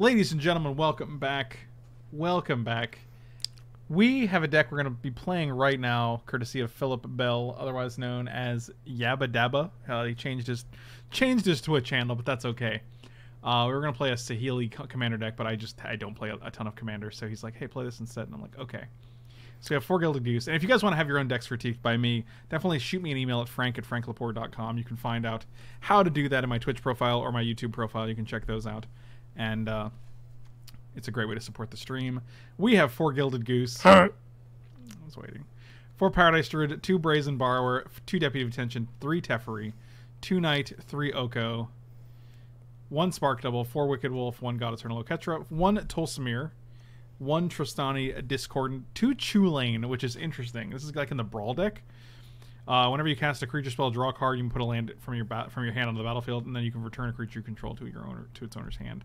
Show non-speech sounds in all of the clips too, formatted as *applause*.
Ladies and gentlemen, welcome back. Welcome back. We have a deck we're going to be playing right now, courtesy of Philip Bell, otherwise known as Yabba Dabba. Uh, he changed his changed his Twitch handle, but that's okay. Uh, we were going to play a Saheeli commander deck, but I just I don't play a, ton of commanders, so he's like, "Hey, play this instead," and I'm like, "Okay." So we have four Gilded Goose, and if you guys want to have your own decks critiqued by me, definitely shoot me an email at frank at franklepore.com. You can find out how to do that in my Twitch profile or my YouTube profile. You can check those out, and uh, it's a great way to support the stream. We have four Gilded Goose. I was waiting. Four Paradise Druid, two Brazen Borrower, two Deputy of Detention, three Teferi, two Knight, three Oko, one Spark Double, four Wicked Wolf, one God Eternal Oketra, one Tolsimir, one Trostani Discordant, two Chulane, which is interesting. This is like in the Brawl deck. Uh, whenever you cast a creature spell, draw a card. You can put a land from your bat from your hand onto the battlefield, and then you can return a creature you control to your owner to its owner's hand.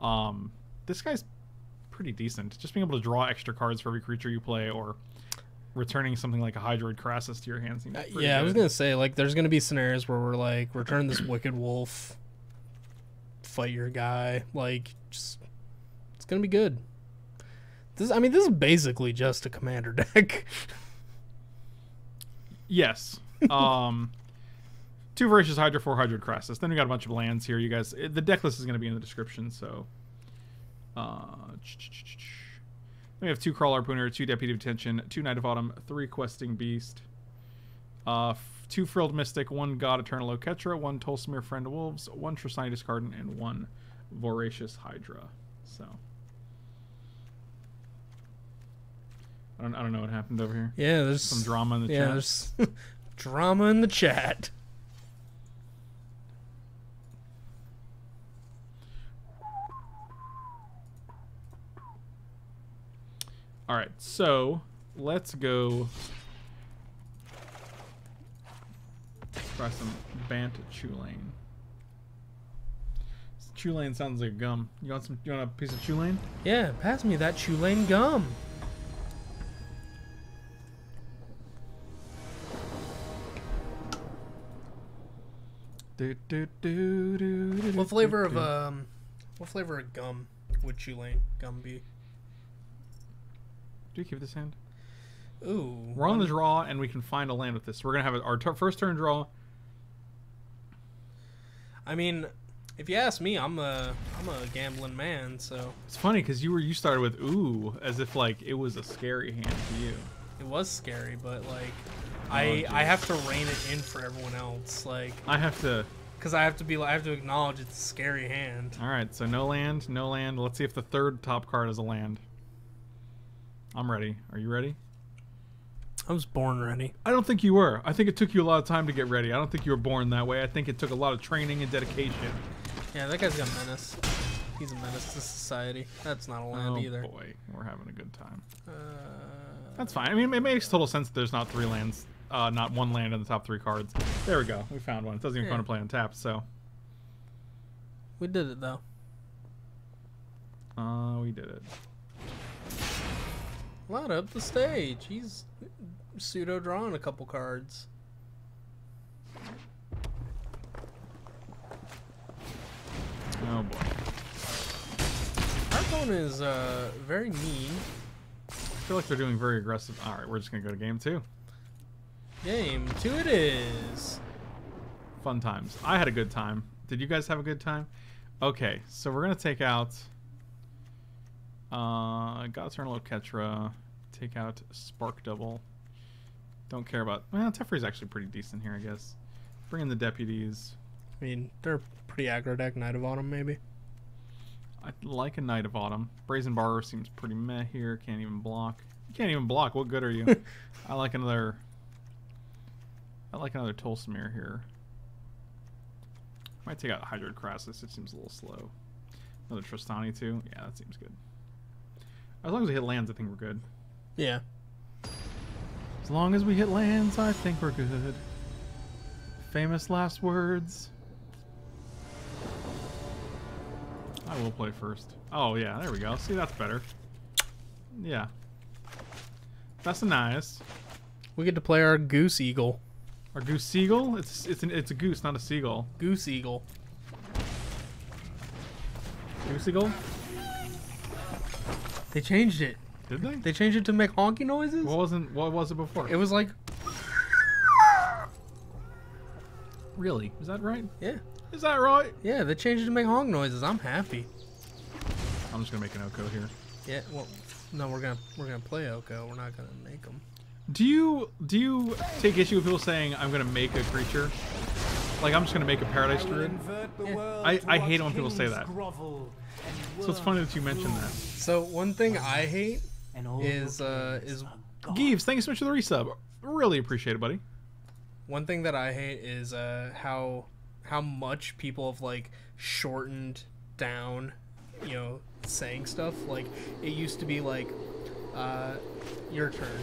Um, this guy's pretty decent. Just being able to draw extra cards for every creature you play, or returning something like a Hydroid Krasis to your hand seems Uh, yeah, I was gonna say like there's gonna be scenarios where we're like return this wicked wolf, fight your guy, like just it's gonna be good. This I mean this is basically just a commander *laughs* deck. Yes. Um, *laughs* two Voracious Hydra, four Hydroid Krasis. Then we got a bunch of lands here. You guys, the deck list is going to be in the description. So, uh, we have two Kraul Harpooner, two Deputy of Detention, two Knight of Autumn, three Questing Beast, uh, two Frilled Mystic, one God Eternal Oketra, one Tolsimir Friend of Wolves, one Trostani Discordant, and one Voracious Hydra. So. I don't, I don't know what happened over here. yeah, there's Some drama in the yeah, chat. there's *laughs* drama in the chat. All right, so let's go try some Bant Chulane. Chulane sounds like gum. You want some? You want a piece of Chulane? Yeah, pass me that Chulane gum. Do, do, do, do, do, What flavor of um, what flavor of gum would Chulane gum be? Do you keep this hand? Ooh, We're on the draw, and we can find a land with this. We're gonna have our first turn draw. I mean, if you ask me, I'm a I'm a gambling man, so It's funny because you were you started with ooh as if like it was a scary hand to you. it was scary, but like I. I have to rein it in for everyone else, like I have to. because I have to be I have to acknowledge it's a scary hand. All right, so no land, no land. Let's see if the third top card is a land. I'm ready. Are you ready? I was born ready. I don't think you were. I think it took you a lot of time to get ready. I don't think you were born that way. I think it took a lot of training and dedication. Yeah, that guy's got menace. He's a menace to society. That's not a land oh either. Oh boy, we're having a good time. Uh, That's fine. I mean, it makes total sense that there's not three lands, uh, not one land in the top three cards. There we go. We found one. It doesn't even Yeah. come to play on tap, so we did it though. uh, we did it. Lot up the stage. He's pseudo drawing a couple cards. Oh boy. Our opponent is uh very mean. I feel like they're doing very aggressive. All right, we're just gonna go to game two. Game two it is. fun times. I had a good time. Did you guys have a good time? Okay, so we're gonna take out uh God's Eternal Oketra, take out Spark Double. Don't care about well, Teferi's actually pretty decent here, I guess. Bring in the deputies. I mean, they're pretty aggro deck. Knight of Autumn, maybe. I like a Knight of Autumn. Brazen Borrower seems pretty meh here. Can't even block. You can't even block. What good are you? *laughs* I like another. I like another Tolsimir here. Might take out Hydroid Krasis. It seems a little slow. Another Trostani too. Yeah, that seems good. As long as we hit lands, I think we're good. Yeah. As long as we hit lands, I think we're good. Famous last words. I will play first. Oh yeah, there we go. See, that's better. Yeah. That's a nice. We get to play our Goose Eagle. Our goose seagull? It's it's an, it's a goose, not a seagull. Goose Eagle. Goose eagle? They changed it. Did they? They changed it to make honky noises. What wasn't? What was it before? It was like, really? Is that right? yeah, Is that right? yeah. They changed it to make honk noises. I'm happy. I'm just gonna make an Oko here. Yeah. Well, no, we're gonna we're gonna play Oko. We're not gonna make them. Do you do you take issue with people saying I'm gonna make a creature? Like I'm just gonna make a paradise druid. I- I hate it when people say that. So it's funny that you mentioned that. So one thing I hate is uh is Geeves, thank you so much for the resub. Really appreciate it, buddy. one thing that I hate is uh how how much people have like shortened down, you know, saying stuff. Like it used to be like uh your turn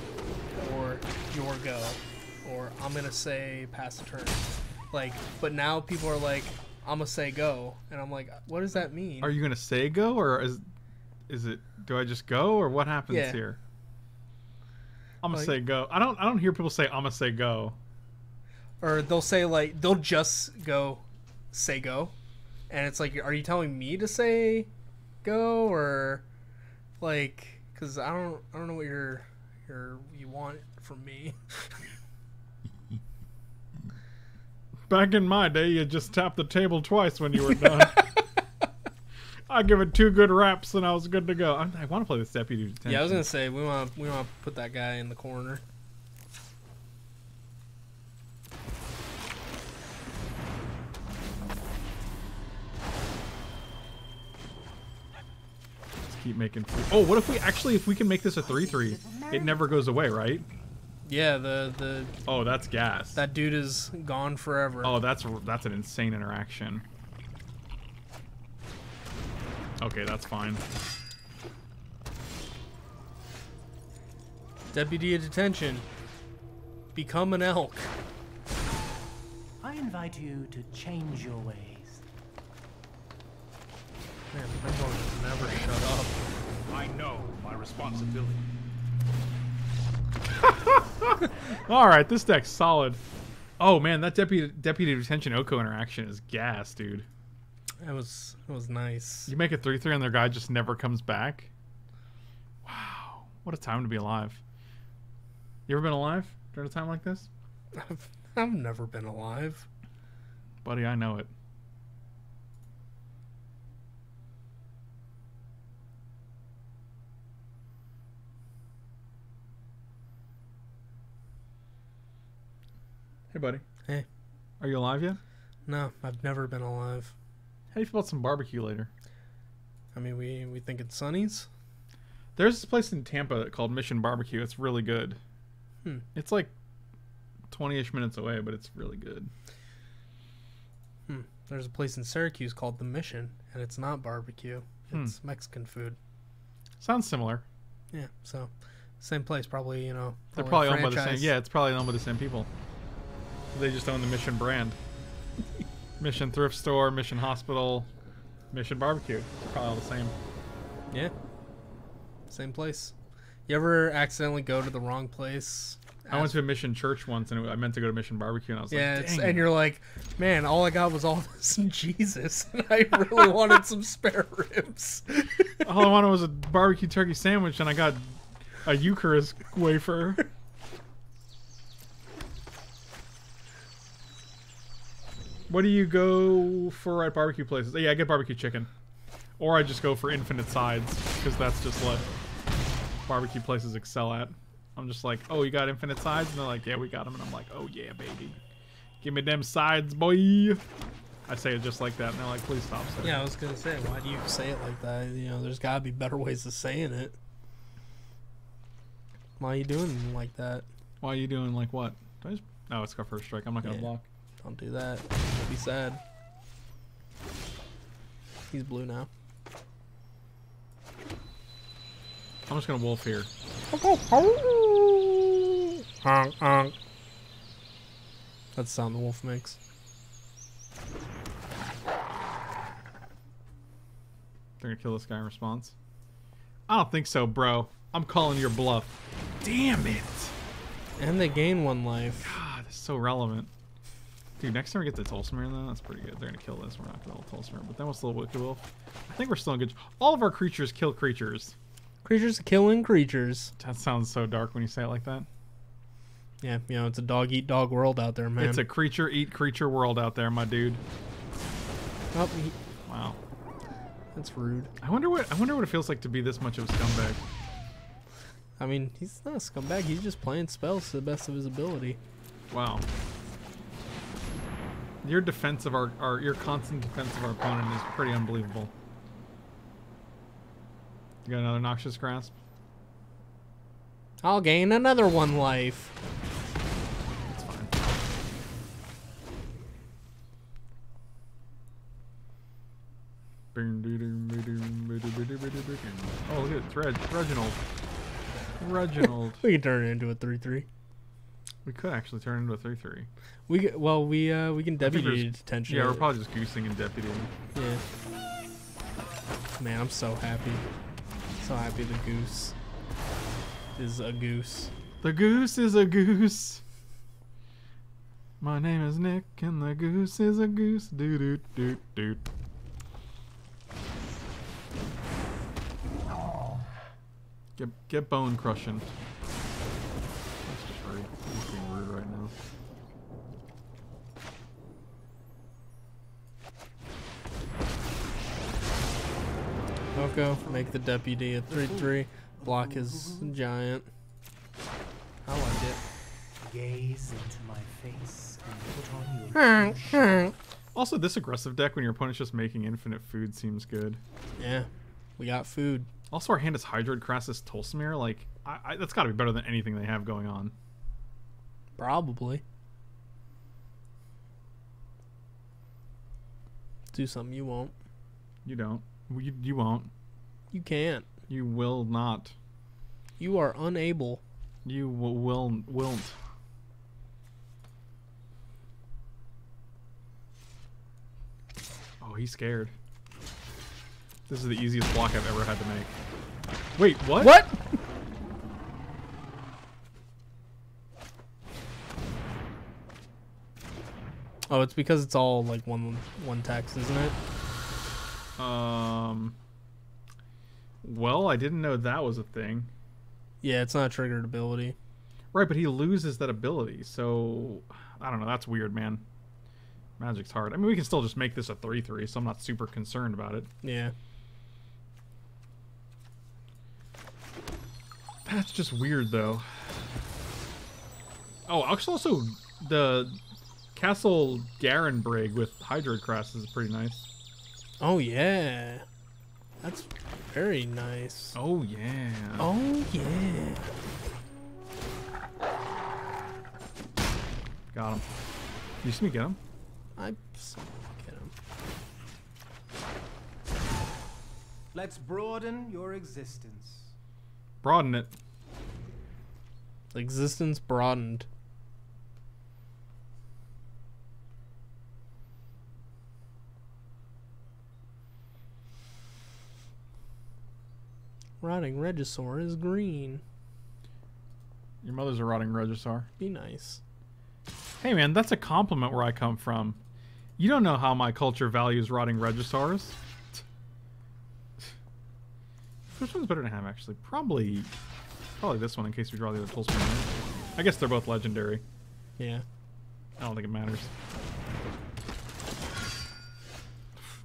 or your go or I'm gonna say pass the turn. Like but now people are like I'm gonna say go and I'm like what does that mean? Are you gonna say go or is is it do I just go or what happens Yeah. here? I'm gonna Like- say go. I don't I don't hear people say I'm gonna say go. or they'll say like they'll just go say go and it's like are you telling me to say go or like because i don't i don't know what you're you're you want from me *laughs* Back in my day, you just tapped the table twice when you were done. *laughs* I give it two good raps and I was good to go. I, I want to play this deputy detention. yeah i was gonna say we want we want to put that guy in the corner keep making. Free- oh, what if we actually if we can make this a three three? It never goes away, right? yeah the the Oh, that's gas. that dude is gone forever Oh, that's that's an insane interaction. Okay, that's fine. deputy of detention become an elk I invite you to change your ways. Man Rimbo just never shut up I know my responsibility. *laughs* All right, this deck's solid. Oh man, that deputy deputy detention Oko interaction is gas, dude. it was it was nice You make a three three and their guy just never comes back. Wow, what a time to be alive. You ever been alive during a time like this, I've, I've never been alive buddy? I know it. Hey, buddy. Hey. Are you alive yet? no i've never been alive How do you feel about some barbecue later? I mean, we we think it's Sonny's. There's this place in Tampa called Mission Barbecue. It's really good. Hmm. It's like 20-ish minutes away, but it's really good. Hmm. There's a place in Syracuse called The Mission, and it's not barbecue. Hmm. It's Mexican food. Sounds similar. Yeah, so same place, probably. You know, They're probably probably a owned by the same. Yeah, it's probably owned by the same people. They just own the Mission brand. Mission thrift store, Mission hospital, Mission barbecue. It's probably all the same. yeah, same place. You ever accidentally go to the wrong place? I went to a Mission church once, and I meant to go to Mission barbecue, and I was yeah, like, Dang and you're like, man, all I got was all *laughs* this Jesus, and I really *laughs* wanted some spare ribs. all I wanted was a barbecue turkey sandwich, and I got a Eucharist wafer. *laughs* what do you go for at barbecue places? Yeah, I get barbecue chicken, or I just go for infinite sides because that's just what barbecue places excel at. I'm just like, oh, you got infinite sides, and they're like, yeah, we got them, and I'm like, oh yeah, baby, give me them sides, boy. I say it just like that, and they're like, please stop saying. yeah, I was gonna say, why do you say it like that? You know, there's gotta be better ways of saying it. Why are you doing like that? Why are you doing like what? Do I just... No, it's got first strike. I'm not gonna Yeah. block. Don't do that. I'll be sad. He's blue now. I'm just gonna wolf here. Honk, honk. That's the sound the wolf makes. They're gonna kill this guy in response. I don't think so, bro. I'm calling your bluff. Damn it! And they gain one life. God, is so relevant. Dude, next time we get the Tolsimir though, that's pretty good. They're gonna kill this. We're not gonna kill Tolsimir, but then we'll still Wicked Wolf. I think we're still in good. All of our creatures kill creatures. Creatures killing creatures. That sounds so dark when you say it like that. Yeah, you know, it's a dog eat dog world out there, man. It's a creature eat creature world out there, my dude. Oh, he- Wow. that's rude. I wonder what I wonder what it feels like to be this much of a scumbag. I mean, he's not a scumbag. He's just playing spells to the best of his ability. Wow. Your defense of our, our your constant defense of our opponent is pretty unbelievable. You got another noxious grasp? I'll gain another one life. That's fine. Oh, look at it. It's Reg- Reginald. Reginald. We can turn it into a three-three. We could actually turn into a 3 3. We g- well, we uh, we can deputy detention. Yeah, we're probably just goosing and deputying. Yeah. Man, I'm so happy. So happy the goose is a goose. The goose is a goose. My name is Nick, and the goose is a goose. Doo doo doo doo. Get get bone crushing. That's just rude. He's being rude right now. Oko, make the deputy a 3-3. Block his giant. I like it. Gaze into my face and put on your. Also, this aggressive deck when your opponent's just making infinite food seems good. Yeah, we got food. Also, our hand is Hydroid Krasis Tolsimir. Like, I, I, that's got to be better than anything they have going on. Probably. Do something you won't. You don't. You, you won't. You can't. You will not. You are unable. You will, will won't. Oh, he's scared. This is the easiest block I've ever had to make. Wait, what? What? Oh, it's because it's all like one one text, isn't it? Um. Well, I didn't know that was a thing. Yeah, it's not a triggered ability. Right, but he loses that ability, so I don't know. That's weird, man. Magic's hard. I mean, we can still just make this a three-three, so I'm not super concerned about it. Yeah. That's just weird, though. Oh, actually, also the Castle Garenbrig with Hydroid Crest is pretty nice. Oh yeah. That's very nice. Oh yeah. Oh yeah. Got him. You see me get him? I s- get him. Let's broaden your existence. Broaden it. Existence broadened. Rotting Regisaur is green. Your mother's a rotting Regisaur. Be nice. Hey man, that's a compliment where I come from. You don't know how my culture values rotting Regisaurs. Which one's better to have actually? Probably probably this one in case we draw the other Pulse. I guess they're both legendary. Yeah. I don't think it matters.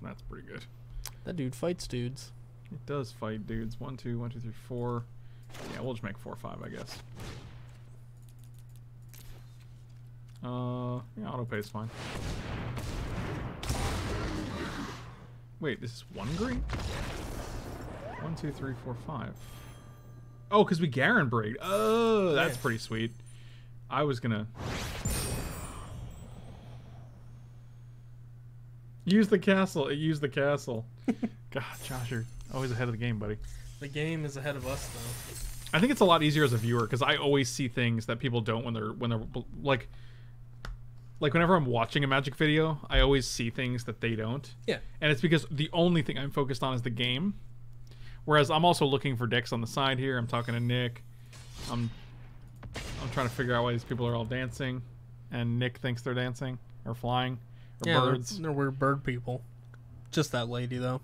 That's pretty good. That dude fights dudes. It does fight dudes. One, two, one, two, three, four. Yeah, we'll just make four, five, I guess. Uh, yeah, auto pay is fine. Wait, this is one green? One, two, three, four, five. Oh, because we Garenbrig. Oh, that's pretty sweet. I was gonna use the castle. Use the castle. *laughs* God, Josh, you're always ahead of the game, buddy. The game is ahead of us though. I think it's a lot easier as a viewer because I always see things that people don't when they're when they're like like whenever I'm watching a magic video, I always see things that they don't. Yeah. And it's because the only thing I'm focused on is the game. Whereas I'm also looking for decks on the side here. I'm talking to Nick. I'm I'm trying to figure out why these people are all dancing and Nick thinks they're dancing or flying or Yeah, they're- birds. They're, weird bird people. Just that lady though.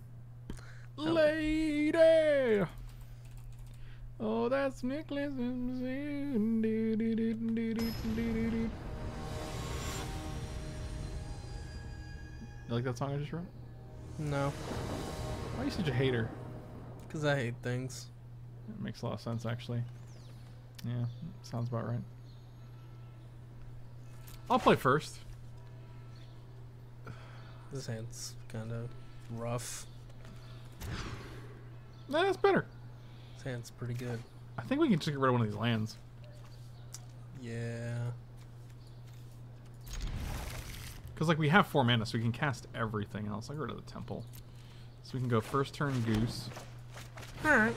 Lady. do, do, do. You like that song I just wrote? No, Why are you such a hater? because I hate things. It makes a lot of sense, actually. Yeah, sounds about right. I'll play first. This hand's kind of rough. Nah, that's better. This hand's pretty good. I think we can just get rid of one of these lands. Yeah. Because, like, we have four mana, so we can cast everything else. I'll get rid of the temple. So we can go first turn Goose. Alright.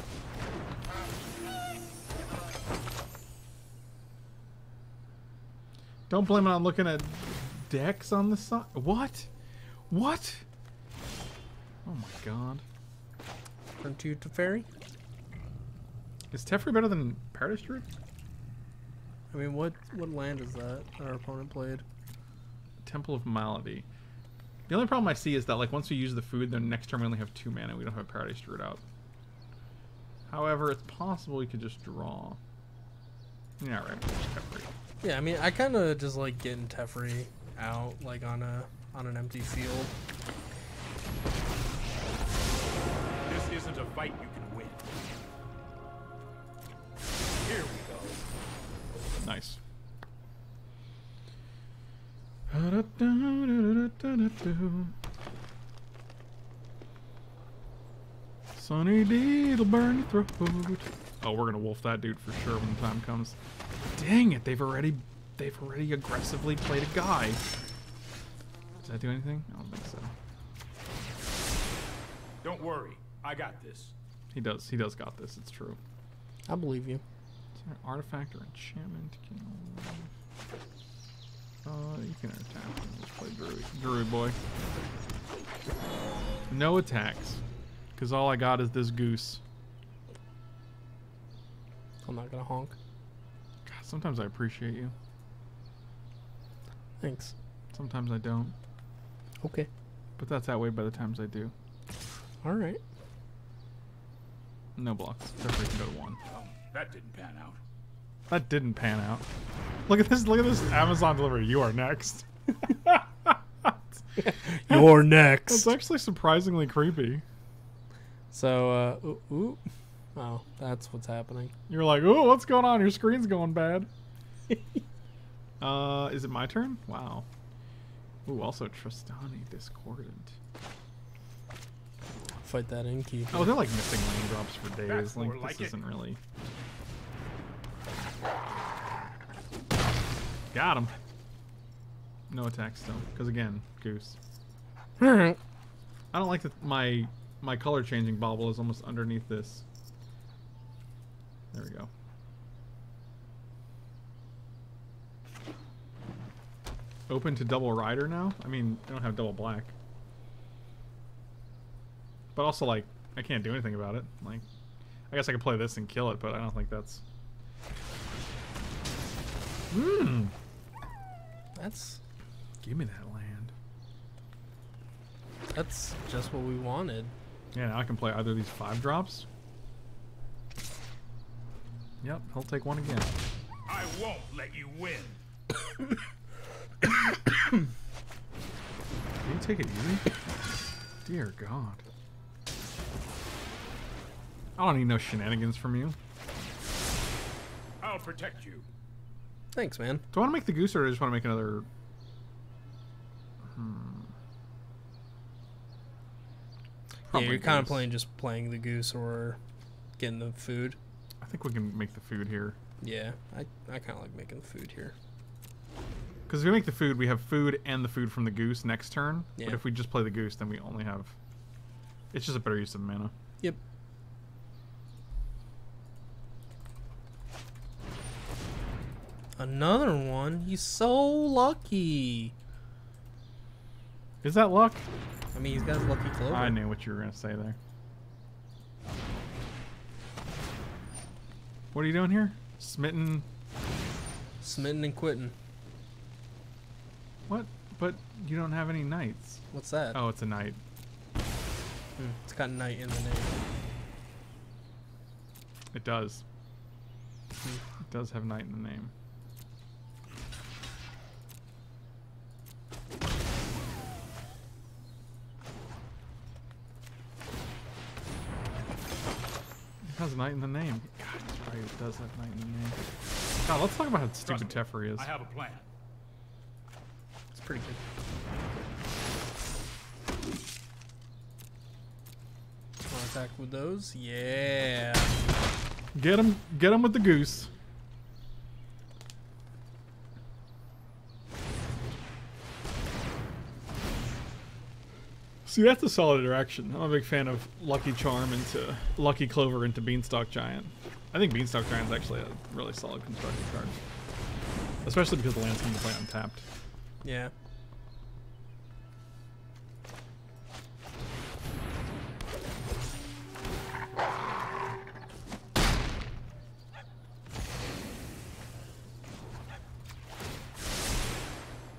Don't blame it on looking at decks on the side. What? What? Oh my god. Turn two Teferi. Is Teferi better than Paradise Druid? I mean, what what land is that our opponent played? Temple of Malady. The only problem I see is that, like, once we use the food, then next turn we only have two mana. And we don't have Paradise Druid out. However, it's possible we could just draw. Yeah, right. just Teferi. Yeah, I mean, I kind of just like getting Teferi out like on a on an empty field. Fight you can win. Here we go. Nice. Sunny D's will burn your throat. Oh, we're gonna wolf that dude for sure when the time comes. Dang it! They've already, they've already aggressively played a guy. Does that do anything? I don't think so. Don't worry, I got this. He does. He does got this. It's true. I believe you. Is there an artifact or enchantment? Can Uh, you can attack. Let's play Druid. Druid boy. No attacks. Because all I got is this goose. I'm not gonna honk. God, sometimes I appreciate you. Thanks. Sometimes I don't. Okay. But that's that way by the times I do. All right. No blocks. Definitely can go to one. Um, that didn't pan out. That didn't pan out. Look at this. Look at this Amazon delivery. You are next. *laughs* You're next. That's next. actually surprisingly creepy. So, uh, ooh, ooh. Oh, that's what's happening. You're like, oh, what's going on? Your screen's going bad. *laughs* uh, is it my turn? Wow. Ooh, also Trostani Discordant. Fight that innkeeper. Oh, they're like missing lane drops for days. That's Like, this like it. isn't really. Got him. No attack still, because again, goose. All right. *laughs* I don't like that my my color changing bauble is almost underneath this. There we go. Open to double rider now? I mean, I don't have double black. But also, like, I can't do anything about it. Like, I guess I could play this and kill it, but I don't think that's. Hmm. That's Give me that land. that's just what we wanted. Yeah, now I can play either of these five drops. Yep, he'll take one again. I won't let you win. *coughs* Can you take it easy? Dear God. I don't need no shenanigans from you. I'll protect you. Thanks, man. Do I want to make the goose or do I just want to make another... Hmm. Yeah, you're kind of playing just playing the goose or getting the food. I think we can make the food here. Yeah, I I kind of like making the food here. Because if we make the food, we have food and the food from the goose next turn. Yeah. But if we just play the goose, then we only have... It's just a better use of mana. Yep. Another one. He's so lucky. Is that luck? I mean, he's got his lucky clover. I knew what you were going to say there. What are you doing here? Smitten... Smitten and quitting. What? But you don't have any knights. What's that? Oh, it's a knight. Hmm, it's got knight in the name. It does. It does have knight in the name. Has knight in the name. God, that's right, it does have knight in the name. God, let's talk about how stupid Trust Teferi is. I have a plan. It's pretty good. Wanna attack with those? Yeah. Get him, get him with the goose. See, that's a solid interaction. I'm a big fan of Lucky Charm into Lucky Clover into Beanstalk Giant. I think Beanstalk Giant is actually a really solid constructed card, especially because the lands come to play untapped. Yeah.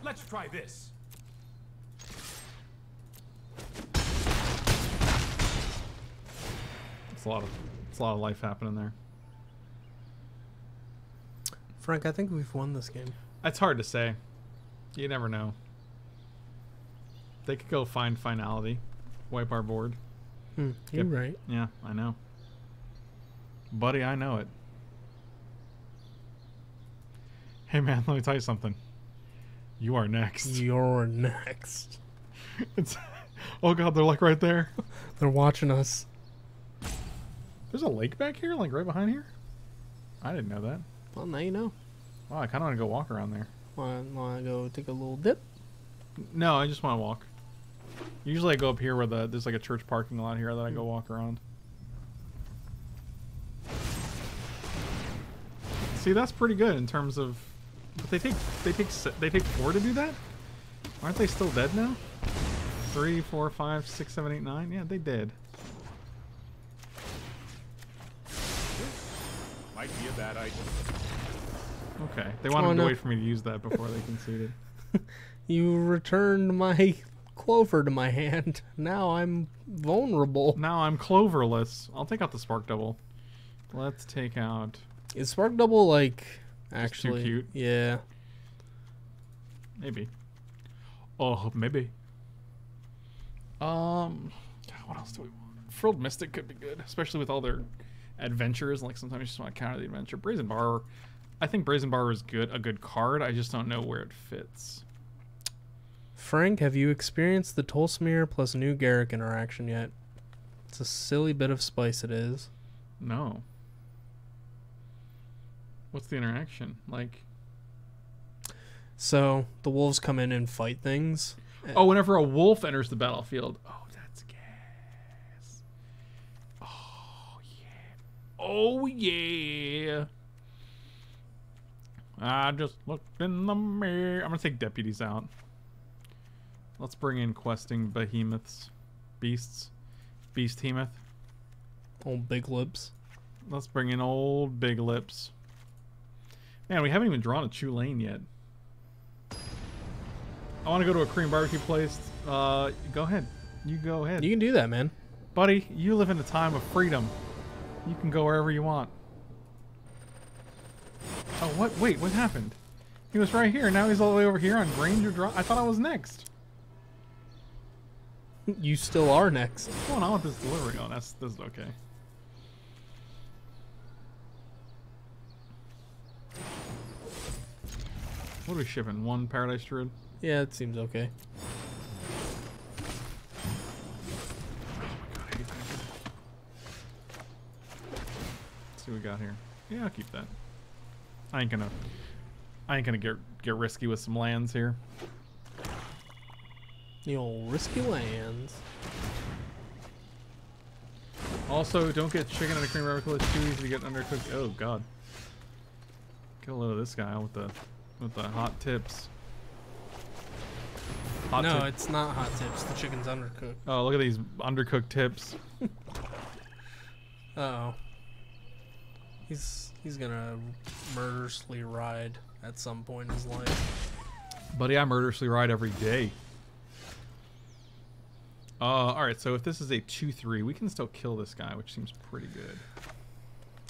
Let's try this. A lot of, it's a lot of life happening there. Frank, I think we've won this game. It's hard to say. You never know. They could go find finality, wipe our board. Hmm, you're Yep. right. Yeah, I know. Buddy, I know it. Hey man, *laughs* let me tell you something. You are next. You're next. *laughs* It's Oh god, they're like right there. They're watching us. There's a lake back here, like right behind here? I didn't know that. Well, now you know. Wow, I kinda wanna go walk around there. Want to go take a little dip? No, I just wanna walk. Usually I go up here where the there's like a church parking lot here that I go walk around. See, that's pretty good in terms of but they take they take they take four to do that? Aren't they still dead now? Three, four, five, six, seven, eight, nine? Yeah, they did. Might be a bad idea. Okay. They wanted Oh, to wait for me to use that before they conceded. *laughs* *laughs* You returned my clover to my hand. Now I'm vulnerable. Now I'm cloverless. I'll take out the spark double. Let's take out Is Spark Double like actually too actually? cute. Yeah. Maybe. Oh, maybe. Um, God, what else do we want? Frilled Mystic could be good, especially with all their adventures. Like sometimes you just want to counter the adventure. Brazen Bar, I think Brazen Bar is good, a good card. I just don't know where it fits. Frank, have you experienced the Tolsimir plus New Garruk interaction yet? It's a silly bit of spice it is. No. What's the interaction like? So the wolves come in and fight things. Oh, whenever a wolf enters the battlefield. Oh, that's gas. Oh yeah. Oh yeah. I just looked in the mirror. I'm gonna take deputies out. Let's bring in questing behemoths, beasts, beast hemoth. Old big lips. Let's bring in old big lips. Man, we haven't even drawn a Chulane yet. I want to go to a Korean barbecue place. Uh, go ahead. You go ahead. You can do that, man. Buddy, you live in a time of freedom. You can go wherever you want. Oh, what? Wait, what happened? He was right here. Now he's all the way over here on Granger Drive. I thought I was next. You still are next. What's going on with this delivery? Oh, that's this is okay. What are we shipping? One Paradise Druid? Yeah, it seems okay. See what we got here. Yeah, I'll keep that. I ain't gonna I ain't gonna get get risky with some lands here. The old risky lands. Also, don't get chicken and a cream barbecue. It's too easy to get undercooked. Oh god. Get a load of this guy with the with the hot tips. Hot no, tip- it's not hot tips. The chicken's undercooked. Oh, look at these undercooked tips. *laughs* Uh oh. He's he's gonna murderously ride at some point in his life. Buddy, I murderously ride every day. Uh, all right. So if this is a two-three, we can still kill this guy, which seems pretty good.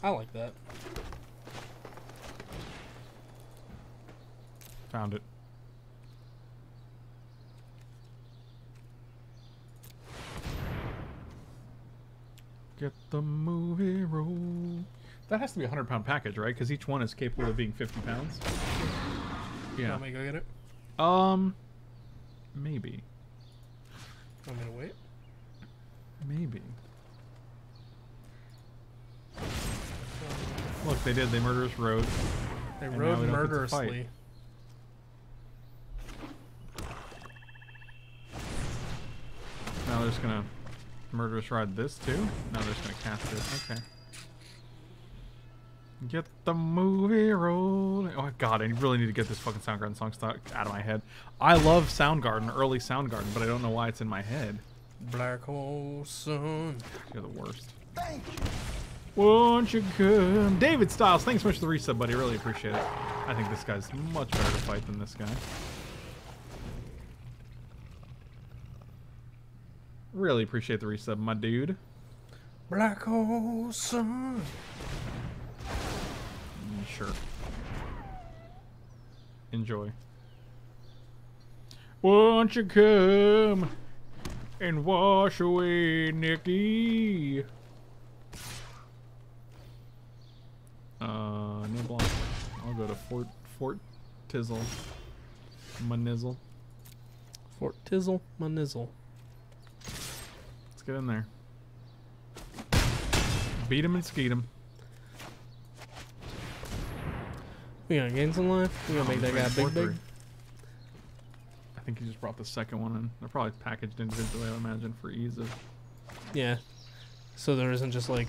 I like that. Found it. Get the movie roll. That has to be a hundred pound package, right? Because each one is capable of being fifty pounds. Yeah. Want me to go get it? Um. Maybe. I'm gonna wait? Maybe. Look, they did. They murderous road. They rode we don't get to fight. murderously. Now they're just gonna murderous ride this too. Now they're just gonna cast it. Okay. Get the movie rolling. Oh god, I really need to get this fucking Soundgarden song stuck out of my head. I love Soundgarden, early Soundgarden, but I don't know why it's in my head. Black hole sun. You're the worst. Thank you. Won't you come? David Styles, thanks so much for the reset, buddy. Really appreciate it. I think this guy's much better to fight than this guy. Really appreciate the reset, my dude. Black hole sun. Sure. Enjoy. Won't you come and wash away Nikki? Uh, no block. I'll go to Fort Fort Tizzle. Manizzle. Fort Tizzle, my nizzle. Let's get in there. Beat him and skeet him. We gonna gain some life? We gonna make that guy big, big? I think he just brought the second one in. They're probably packaged individually, I imagine, for ease of Yeah. So there isn't just like,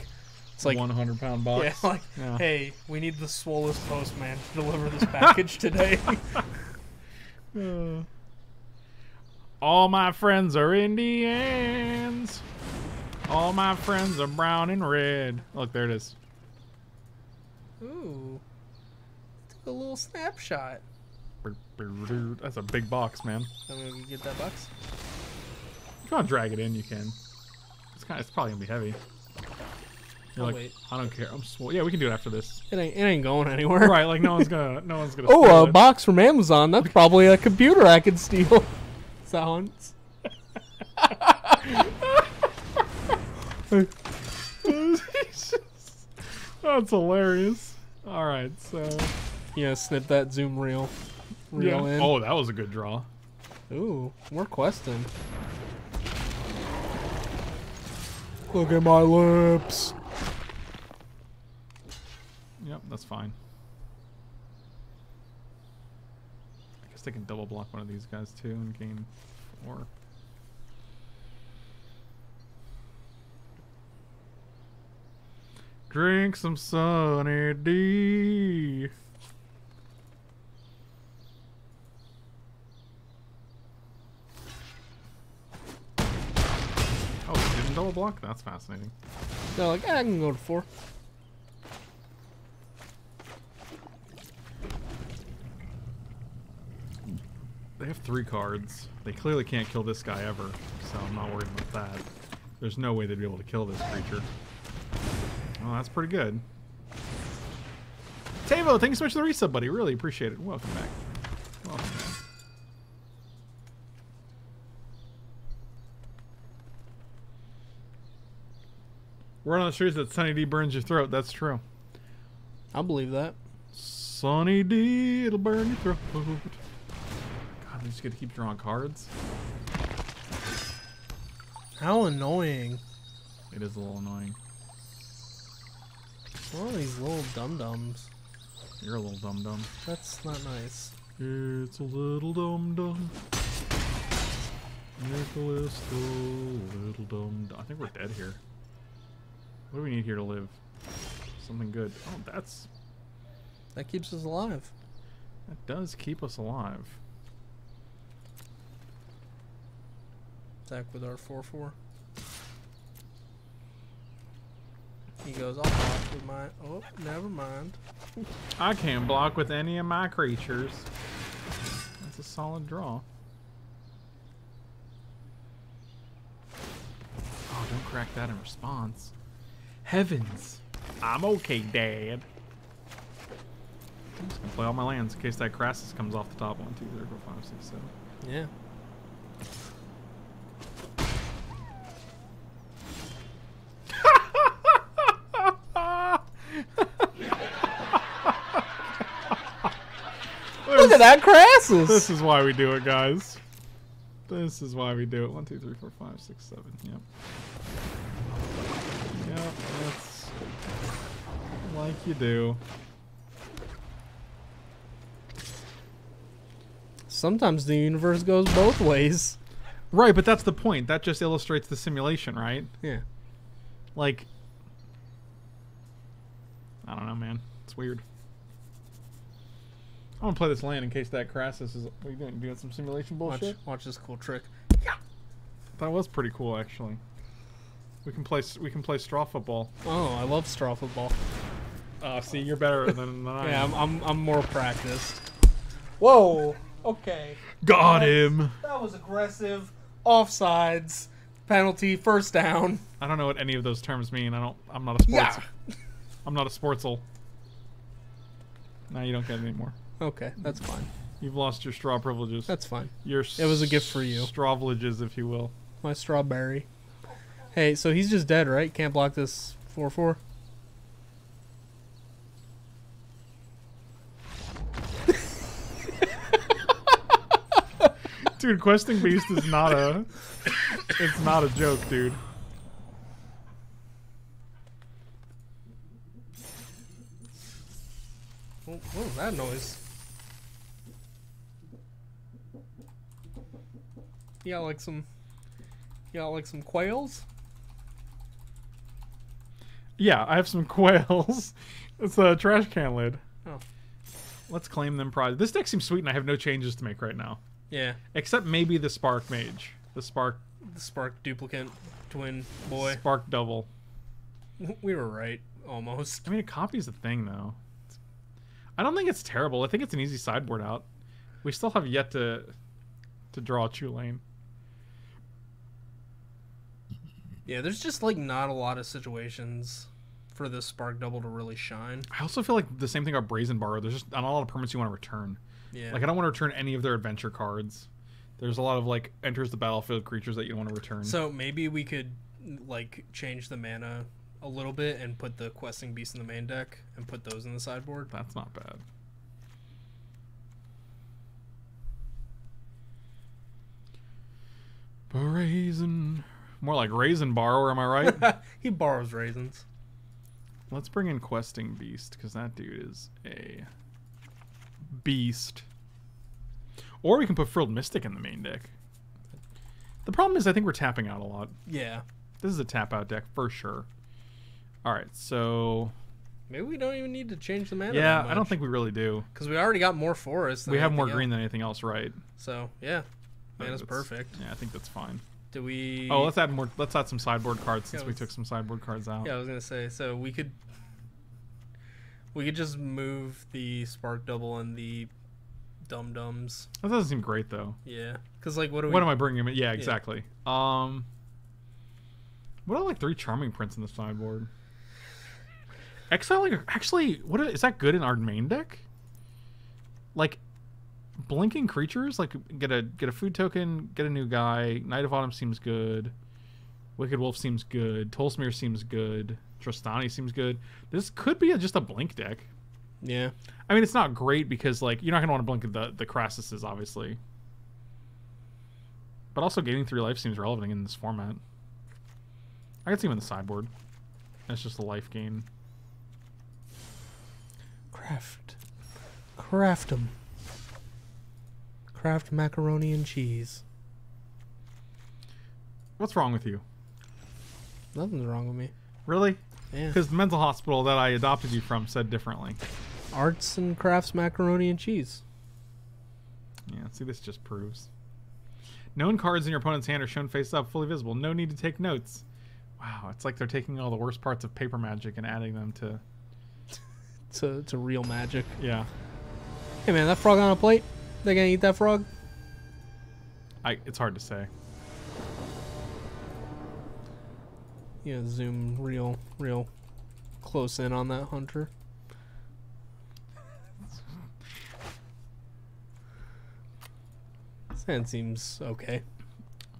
it's like, 100 pound box. yeah, like, Yeah. hey, we need the swollest postman to deliver this package today. Uh, *laughs* *laughs* all my friends are Indians. All my friends are brown and red. Look, there it is. Ooh. A little snapshot. That's a big box, man. I'm gonna get that box. If you want to drag it in, you can. It's kind. it's probably gonna be heavy. You're I'll like, wait. I don't care. I'm swole. Yeah, we can do it after this. It ain't, it ain't going anywhere. right? Like no one's gonna. *laughs* No one's gonna. Oh, a it. box from Amazon. That's probably a computer I could steal. *laughs* Sounds. *laughs* That's hilarious. All right, so. Yeah, snip that zoom reel. Reel Yeah. in. Oh, that was a good draw. Ooh, more questing. Look at my lips. Yep, that's fine. I guess they can double block one of these guys too and gain four. Drink some Sunny D. Oh, they didn't double block? That's fascinating. They're like, "Ah, I can go to four. They have three cards. They clearly can't kill this guy ever, so I'm not worried about that. There's no way they'd be able to kill this creature. Oh, that's pretty good. Tavo, thanks so much for the resub, buddy. Really appreciate it. Welcome back. Welcome on the streets that Sunny D burns your throat. That's true. I believe that. Sunny D, it'll burn your throat. God, they just get to keep drawing cards. How annoying. It is a little annoying. All these little dum dums. You're a little dum dum. That's not nice. It's a little dum dum. Nicholas, the little dum dum. I think we're dead here. What do we need here to live? Something good. Oh, that's That keeps us alive. that does keep us alive. Attack with our 4 4. He goes, I'll block with my. Oh, never mind. *laughs* I can't block with any of my creatures. That's a solid draw. Oh, don't crack that in response. Heavens. I'm okay, Dad. I'm just gonna play all my lands in case that Krasis comes off the top. One, two, three, four, five, six, seven. Yeah. Look at that Krasis. This is why we do it, guys. This is why we do it. One, two, three, four, five, six, seven. Yep. Yep, that's like you do. Sometimes the universe goes both ways. Right, but that's the point. That just illustrates the simulation, right? Yeah. Like, I don't know, man. It's weird. I'm gonna play this land in case that Krasis is. What are you doing? Doing some simulation Watch, bullshit? watch this cool trick. Yeah. That was pretty cool, actually. We can play. We can play straw football. Oh, I love straw football. Oh, see, you're better than, than I Yeah, am. I'm, I'm, I'm more practiced. Whoa. Okay. Got him. That was aggressive. Offsides. Penalty. First down. I don't know what any of those terms mean. I don't. I'm not a sports. Yeah. I'm not a sportsel. Now you don't get it anymore. Okay, that's fine. You've lost your straw privileges. That's fine. your. It was a gift for you. Straw privileges, if you will. My strawberry. Hey, so he's just dead, right? Can't block this 4 4. Dude, questing beast is not a. It's not a joke, dude. What was that noise? You got like some. You got like some quails? Yeah, I have some quails. *laughs* it's a trash can lid. Oh. Let's claim them prize. This deck seems sweet, and I have no changes to make right now, Yeah. except maybe the spark mage, the spark The spark duplicate twin boy. spark double. *laughs* We were right. Almost. I mean, it copies the thing though. I don't think it's terrible. I think it's an easy sideboard out. We still have yet to to draw a Chulane. Yeah, there's just like not a lot of situations for this spark double to really shine. I also feel like the same thing about Brazen Borrow. There's just not a lot of permanents you want to return. Yeah. Like I don't want to return any of their adventure cards. There's a lot of like enters the battlefield creatures that you don't want to return. So maybe we could like change the mana a little bit and put the questing beast in the main deck and put those in the sideboard. that's not bad. Raisin, more like raisin borrower. Am I right? *laughs* he borrows raisins. Let's bring in questing beast because that dude is a beast. Or we can put frilled mystic in the main deck. The problem is I think we're tapping out a lot. Yeah. This is a tap out deck for sure. All right, so Maybe we don't even need to change the mana. yeah, I don't think we really do. because we already got more forest. Than We have more green else. than anything else, right? So yeah, mana's perfect. Yeah, I think that's fine. Do we? Oh, let's add more. Let's add some sideboard cards since Yeah, we took some sideboard cards out. Yeah, I was gonna say. So we could. We could just move the spark double and the dum dums. That doesn't seem great though. Yeah, because like, what do we? What am I bringing? in? Yeah, exactly. Um, what are like three charming prince in the sideboard? Exiling actually, what is that good in our main deck? Like, blinking creatures, like get a get a food token, get a new guy. Knight of Autumn seems good. Wicked Wolf seems good. Tolsimir seems good. Trostani seems good. This could be a, just a blink deck. Yeah. I mean, it's not great because like you're not gonna want to blink the the Krasises, obviously. But also, gaining three life seems relevant in this format. I can see him in the sideboard. It's just a life gain. Craft. Craft 'em. Craft macaroni and cheese. What's wrong with you? Nothing's wrong with me. Really? Yeah. Because the mental hospital that I adopted you from said differently. Arts and crafts macaroni and cheese. Yeah. See, this just proves. Known cards in your opponent's hand are shown face up, fully visible. No need to take notes. Wow, it's like they're taking all the worst parts of paper magic and adding them to. *laughs* to, to real magic. Yeah. Hey man, that frog on a plate? They gonna eat that frog? I. It's hard to say. yeah, zoom real, real close in on that hunter. Sand seems okay.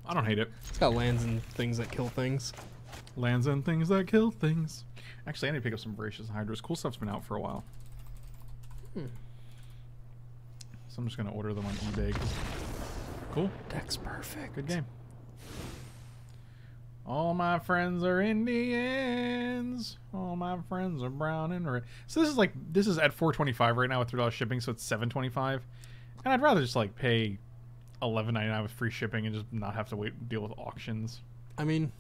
I don't hate it. It's got lands and things that kill things. Lands and things that kill things. Actually, I need to pick up some Voracious Hydras. Cool stuff's been out for a while. Hmm. So I'm just going to order them on eBay. Cool. Deck's perfect. Good game. All my friends are Indians. All my friends are brown and red. So this is like this is at 425 right now with three dollars shipping, so it's 725. And I'd rather just like pay 11.99 with free shipping and just not have to wait deal with auctions. I mean,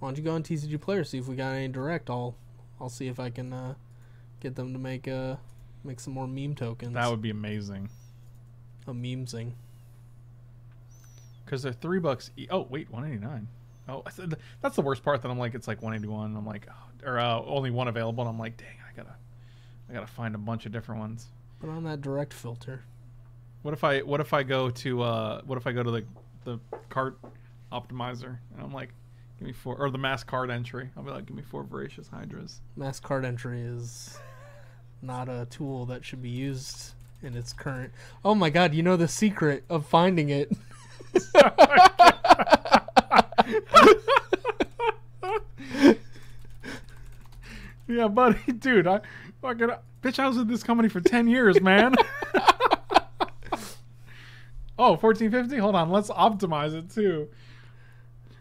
why don't you go on TCG Player see if we got any direct? I'll I'll see if I can uh, get them to make uh make some more meme tokens. That would be amazing. a memesing. Because they're three bucks. E- oh wait, 189. Oh, I said- that's the worst part. That I'm like, it's like 181. I'm like, oh, or uh, only one available. And I'm like, dang, I gotta, I gotta find a bunch of different ones. Put on that direct filter. What if I what if I go to uh what if I go to the the cart optimizer and I'm like, give me four or the mass card entry. I'll be like, give me four voracious hydras. Mass card entry is not a tool that should be used in its current. Oh my god! You know the secret of finding it. *laughs* *laughs* Yeah, buddy, dude, I fucking bitch. I was with this company for ten years, man. *laughs* oh, 1450. Hold on, let's optimize it too.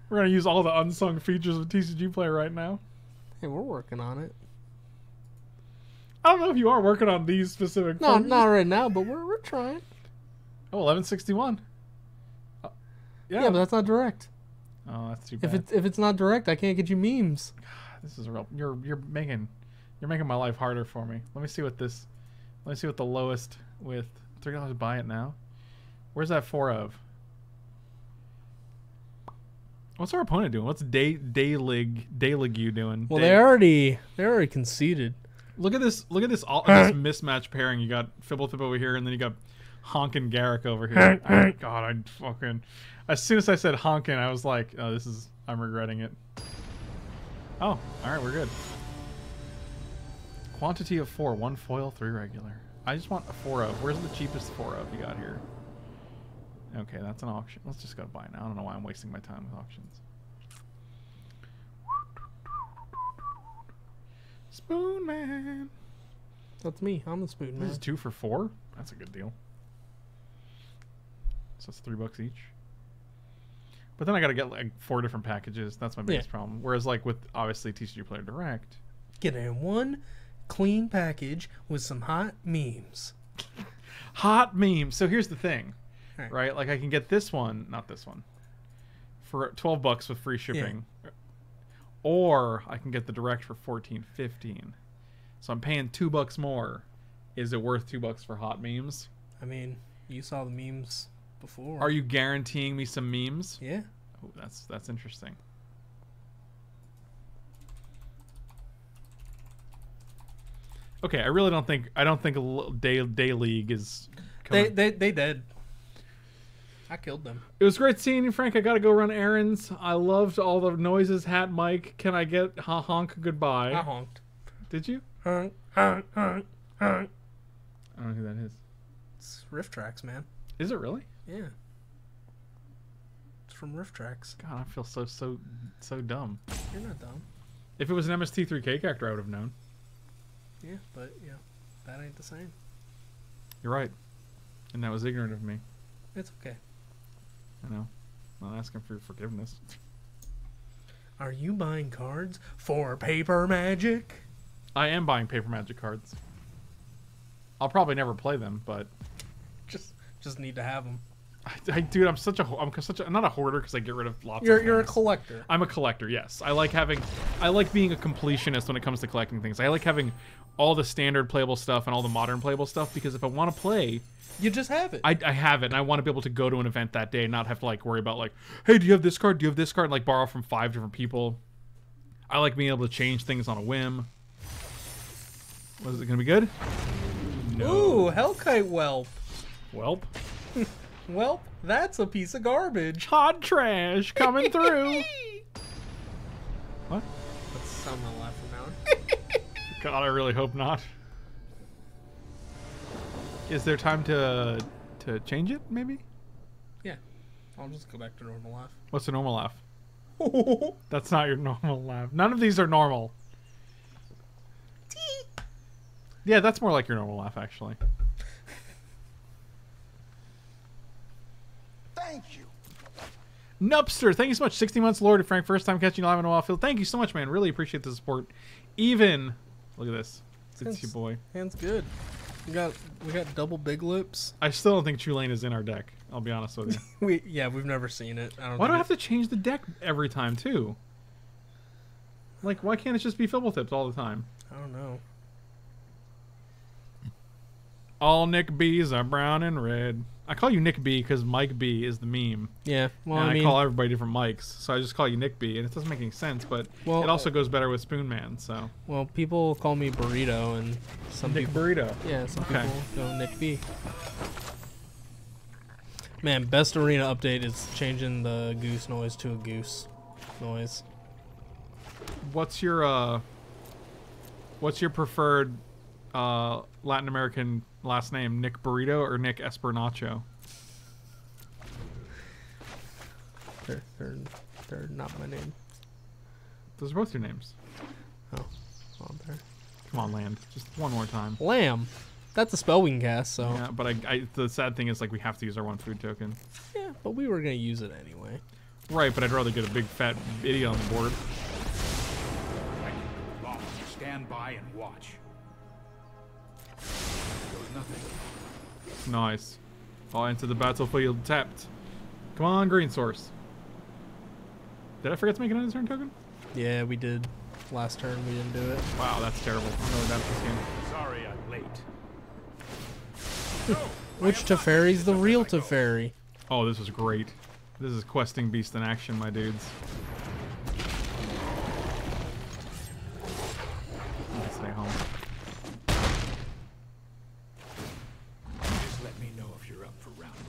We're gonna use all the unsung features of TCG Player right now. Hey, we're working on it. I don't know if you are working on these specific. No, functions. not right now, but we're we're trying. Oh, 1161. Uh, yeah. Yeah, but that's not direct. Oh, that's too bad. If it's if it's not direct, I can't get you memes. This is real. You're you're making you're making my life harder for me. Let me see what this. Let me see what the lowest with three dollars. Buy it now. Where's that four of? What's our opponent doing? What's Day Day League Day League you doing? Well, Day- they already they already conceded. Look at this. Look at this. All *coughs* this mismatch pairing. You got Fibblethip over here, and then you got Honkin Garrick over here. oh, God, I fucking. As soon as I said Honkin, I was like, oh, this is. I'm regretting it. Oh, all right, we're good. Quantity of four, one foil, three regular. I just want a four of. Where's the cheapest four of you got here? Okay, that's an auction. Let's just go buy now. I don't know why I'm wasting my time with auctions. Spoon Man. That's me. I'm the spoon Man. This is two for four. That's a good deal. So it's three bucks each. But then I gotta get like four different packages. That's my biggest Yeah. problem. Whereas like with obviously TCG Player Direct, Get in one clean package with some hot memes. *laughs* hot memes. So here's the thing, Alright. right? Like I can get this one, not this one, for twelve bucks with free shipping, or I can get the direct for fourteen fifteen. So I'm paying two bucks more. Is it worth two bucks for hot memes? I mean, you saw the memes before. Are you guaranteeing me some memes? Yeah. Oh, that's that's interesting. Okay, I really don't think I don't think day day league is. They Coming. they they dead. I killed them. it was great seeing you, Frank. I gotta go run errands. I loved all the noises. Hat Mike, can I get ha- honk goodbye? I honked. Did you? Honk honk honk honk. I don't know who that is. It's RiffTrax, man. Is it really? Yeah. It's from RiffTrax. God, I feel so so so dumb. You're not dumb. If it was an MST3K character, I would have known. Yeah, but yeah, that ain't the same. You're right, and that was ignorant of me. It's okay. I know. I'm not asking for your forgiveness. Are you buying cards for paper magic? I am buying paper magic cards. I'll probably never play them, but Just just need to have them. I, I dude, I'm such a I'm such a I'm not a hoarder because I get rid of lots. You're of you're a collector. I'm a collector. Yes, I like having, I like being a completionist when it comes to collecting things. I like having all the standard playable stuff and all the modern playable stuff because if I want to play, You just have it. I, I have it and I want to be able to go to an event that day and not have to like worry about like, hey, do you have this card? Do you have this card? And, like borrow from five different people. I like being able to change things on a whim. Was it gonna be good? No. Ooh, Hellkite Whelp. Welp. *laughs* Welp, that's a piece of garbage. Hot trash coming through. *laughs* what? That's sound my laugh from now. *laughs* God, I really hope not. Is there time to to change it? Maybe. Yeah. I'll just go back to normal laugh. What's a normal laugh? *laughs* That's not your normal laugh. None of these are normal. Yeah, that's more like your normal laugh, actually. Thank you. Nupster, thank you so much. 60 months, Lord Frank. First time catching you live in a while. Phil, thank you so much, man. Really appreciate the support. Even, look at this. It's your boy. Hands good. We got we got double big lips. I still don't think Chulane is in our deck. I'll be honest with you. *laughs* We yeah, we've never seen it. I don't Why do I have to change the deck every time, too? Like, why can't it just be Fibble Tips all the time? I don't know. All Nick B's are brown and red. I call you Nick B because Mike B is the meme. Yeah. Well, and I I, mean, call everybody different Mikes, so I just call you Nick B, and it doesn't make any sense, but Well, it also goes better with Spoon Man, so. well, people call me burrito, and some Nick people Burrito. Yeah, some Okay. people go Nick B. Man, best arena update is changing the goose noise to a goose noise. What's your uh what's your preferred uh Latin American last name? Nick Burrito or Nick Espernacho? They're they're they're not my name. Those are both your names. Oh, there. Come on, land. Just one more time. Lamb. That's a spell we can cast. So Yeah, but I, I the sad thing is like we have to use our one food token. yeah, but we were gonna use it anyway. Right, but I'd rather get a big fat idiot on the board. I can go long. Stand by and watch. There goes nothing. Nice. I'll enter the battlefield tapped. Come on, green source. Did I forget to make an end turn token? Yeah, we did. Last turn we didn't do it. Wow, that's terrible. I'm really bad at this game. Sorry I'm late. *laughs* Which Teferi's the real Teferi? Oh, this is great. This is questing beast in action, my dudes. Stay home.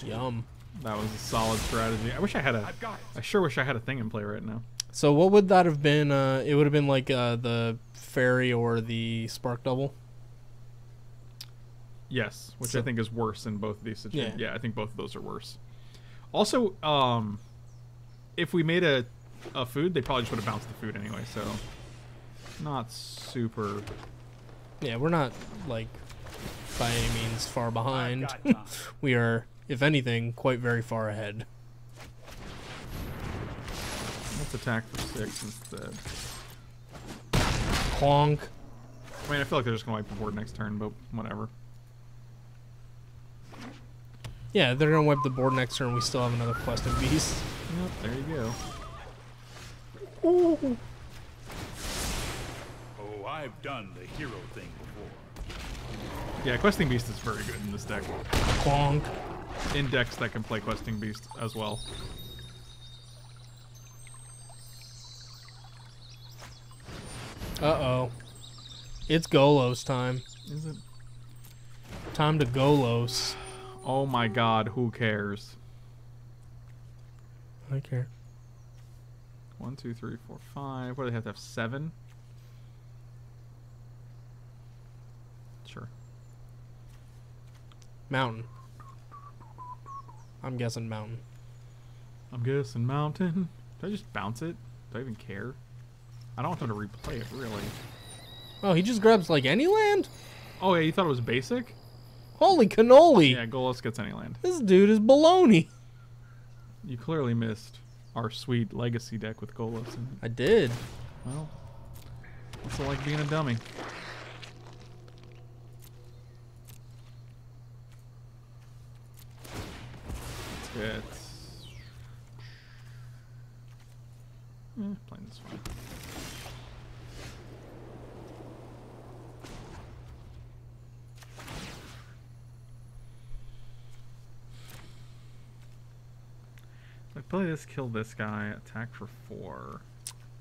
Yum. That was a solid strategy. I wish I had a. I've got I it. sure wish I had a thing in play right now. So what would that have been? Uh, it would have been like uh, the fairy or the spark double. Yes, which So- I think is worse in both of these situations. Yeah. Yeah. I think both of those are worse. Also, um, if we made a a food, they probably just would have bounced the food anyway. So, not super. Yeah, we're not like by any means far behind. *laughs* we are, if anything, quite very far ahead. Let's attack for six instead. Clonk. I mean, I feel like they're just gonna wipe the board next turn, but whatever. Yeah, they're gonna wipe the board next turn. We still have another questing beast. Yep, there you go. Oh, I've done the hero thing before. Yeah, questing beast is very good in this deck. Clonk. In decks that can play questing beast as well. Uh oh. It's Golos time. Is it? Time to Golos. Oh my god, who cares? I care. One, two, three, four, five. What do they have to have? Seven? Sure. Mountain. I'm guessing mountain. I'm guessing mountain. *laughs* Do I just bounce it? Do I even care? I don't want them to replay it, really. Oh, he just grabs like any land? Oh, yeah, you thought it was basic? Holy cannoli! Yeah, Golos gets any land. This dude is baloney. You clearly missed our sweet legacy deck with Golos. I did. Well, it's like being a dummy. Let's. Eh, playing this one. I play this, kill this guy, attack for four.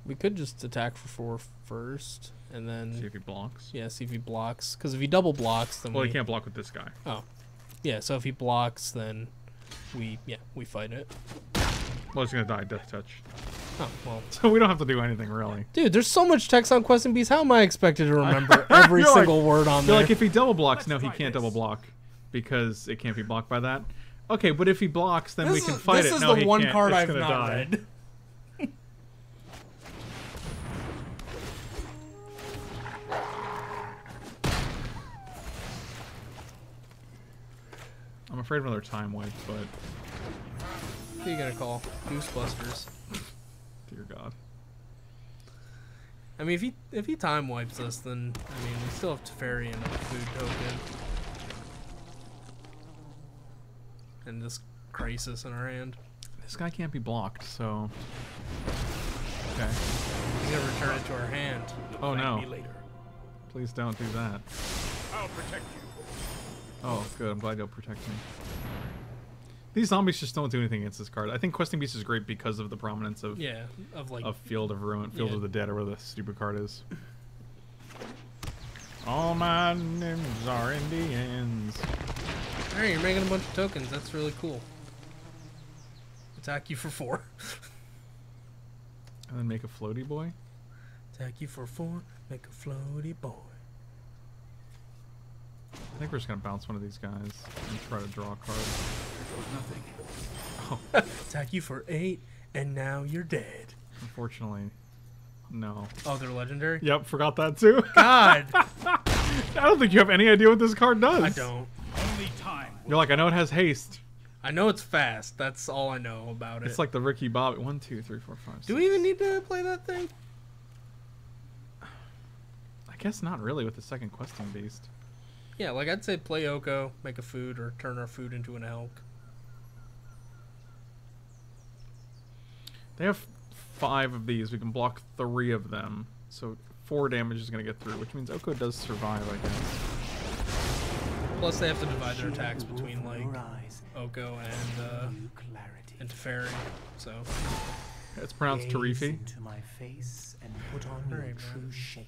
We could just attack for four first, and then See if he blocks. yeah, see if he blocks. Because if he double blocks, then Well, we he can't block with this guy. Oh, yeah. So if he blocks, then we yeah we fight it. Well, he's gonna die death touch. Oh well, *laughs* So we don't have to do anything really. dude. There's so much text on Questing Beast. How am I expected to remember *laughs* every You're like- single word on Feel there? like if he double blocks, no, he can't this. double block because it can't be blocked by that. Okay, but if he blocks, then we can is, fight this is no, the one can't. card It's I've gonna not die. read. Afraid of another time wipe, but Who are you gonna call? Goosebusters. dear God. I mean, if he if he time wipes us, then I mean we still have Teferi and a food token, and this Krasis in our hand. This guy can't be blocked, so. Okay. He's gonna return it to our hand. You'll Oh, no. Later. Please don't do that. I'll protect you. Oh, good. I'm glad you'll protect me. These zombies just don't do anything against this card. I think Questing Beast is great because of the prominence of Yeah, of like of Field of Ruin, Field Yeah. of the Dead, or whatever the stupid card is. All my names are Indians. Alright, you're making a bunch of tokens. That's really cool. Attack you for four. And then make a floaty boy. Attack you for four. Make a floaty boy. I think we're just gonna bounce one of these guys and try to draw a card. There goes oh. nothing. *laughs* Attack you for eight, and now you're dead. Unfortunately, no. Oh, they're legendary. Yep, forgot that too. *laughs* God, I don't think you have any idea what this card does. I don't. Only time. You're like, I know it has haste. I know it's fast. That's all I know about it. It's like the Ricky Bobby. One, two, three, four, five. Do we even need to play that thing? I guess not really with the second questing beast. Yeah, like I'd say play Oko, make a food, or turn our food into an elk. They have five of these. We can block three of them. So four damage is going to get through, which means Oko does survive, I guess. Plus, they have to divide their attacks between like your Oko and uh, and Teferi. So It's pronounced Tarifi. into and put on your true shape.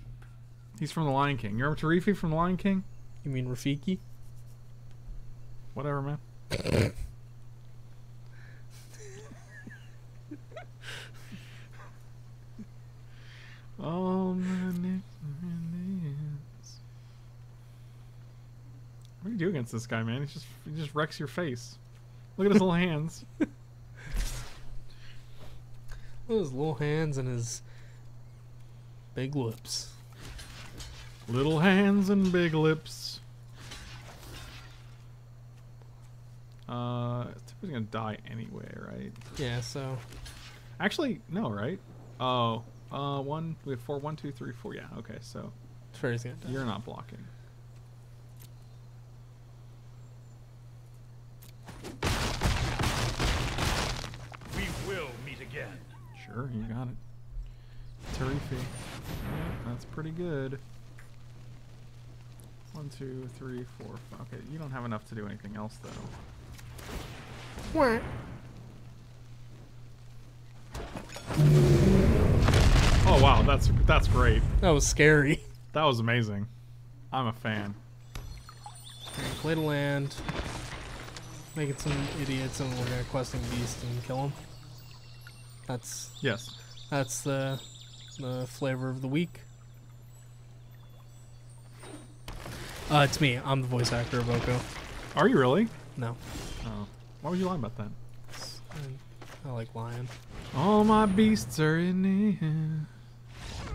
He's from The Lion King. You remember Tarifi from The Lion King? You mean Rafiki? Whatever, man. All my nicks are Indians. What do you do against this guy, man? He just he just wrecks your face. Look at his little hands. *laughs* Look at his little hands and his big lips. Little hands and big lips. Uh, Tipper's gonna die anyway, right? Yeah, so Actually, no, right? Oh, uh, one. We have four. One, two, three, four. Yeah. Okay, so Teferi's gonna die. you're not blocking. We will meet again. Sure, you got it. Tarifi. Yeah, that's pretty good. One, two, three, four, five. Okay, you don't have enough to do anything else, though. Wah. Oh wow, that's that's great. That was scary. That was amazing. I'm a fan. Play the land. Making some idiots, and we're gonna questing beast and kill them. That's Yes. that's the the flavor of the week. Uh, it's me. I'm the voice actor of Oko. Are you really? No, Oh, why would you lie about that? I, I like lying. All my beasts are in the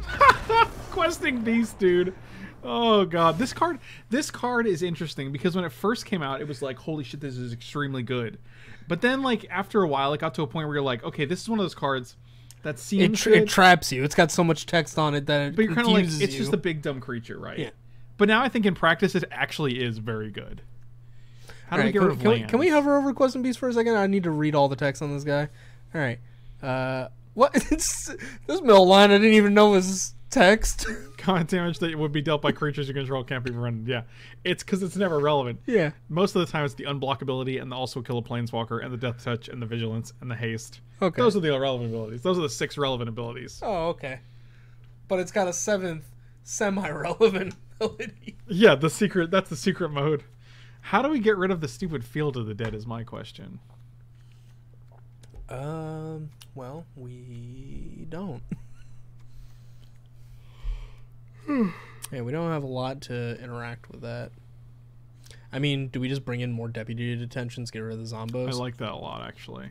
*laughs* questing beast, dude. Oh god, this card, this card is interesting because when it first came out, it was like, holy shit, this is extremely good. But then, like after a while, it got to a point where you're like, okay, this is one of those cards that It, seems tra- good, it traps you. It's got so much text on it that it but you're kind of like, it's just a big dumb creature, right? Yeah. But now I think in practice, it actually is very good. How do we get can, rid of can, we, can we hover over Questing Beast for a second? I need to read all the text on this guy. All right. Uh, what? *laughs* This middle line I didn't even know was text. Combat damage that would be dealt by creatures you control can't be rendered. Yeah, it's because it's never relevant. yeah. Most of the time, it's the unblockability and the also kill a planeswalker and the death touch and the vigilance and the haste. Okay. Those are the irrelevant abilities. Those are the six relevant abilities. oh, okay. But it's got a seventh semi-relevant *laughs* ability. Yeah, the secret. That's the secret mode. How do we get rid of the stupid field of the dead? Is my question. Um. Well, we don't. *sighs* yeah, we don't have a lot to interact with that. I mean, do we just bring in more deputy detentions, get rid of the zombos? I like that a lot, actually.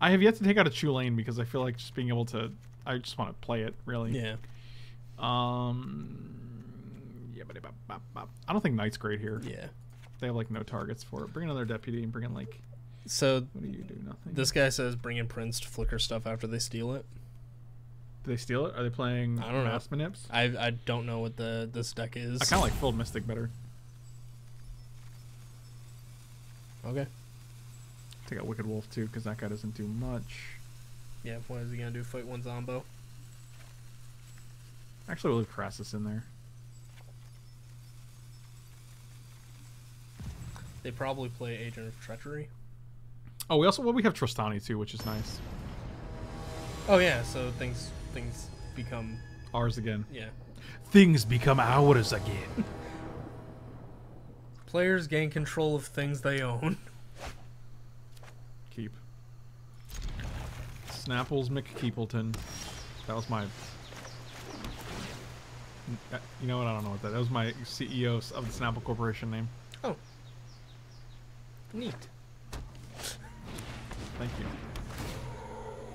I have yet to take out a Chulane because I feel like just being able to. I just want to play it, really. yeah. Um. Yeah, but I don't think Knight's great here. Yeah. They have like no targets for it. Bring another deputy and bring in like. So What do you do? Nothing. this guy says bring in Prince to flicker stuff after they steal it. Do they steal it? Are they playing I don't know. Mass Manips? I I don't know what the this deck is. I kind of like Frilled Mystic better. okay. Take out Wicked Wolf too, because that guy doesn't do much. Yeah. What is he gonna do? Fight one zombo? Actually, we'll leave Krasis in there. They probably play Agent of Treachery. Oh, we also well we have Trostani too, which is nice. Oh yeah. So things things become Ours again. yeah. Things become ours again. *laughs* Players gain control of things they own. *laughs* Keep. Snapples McKeepleton. That was my. Uh, You know what? I don't know what that. That was my CEO of the Snapple Corporation name. Oh. Neat. Thank you.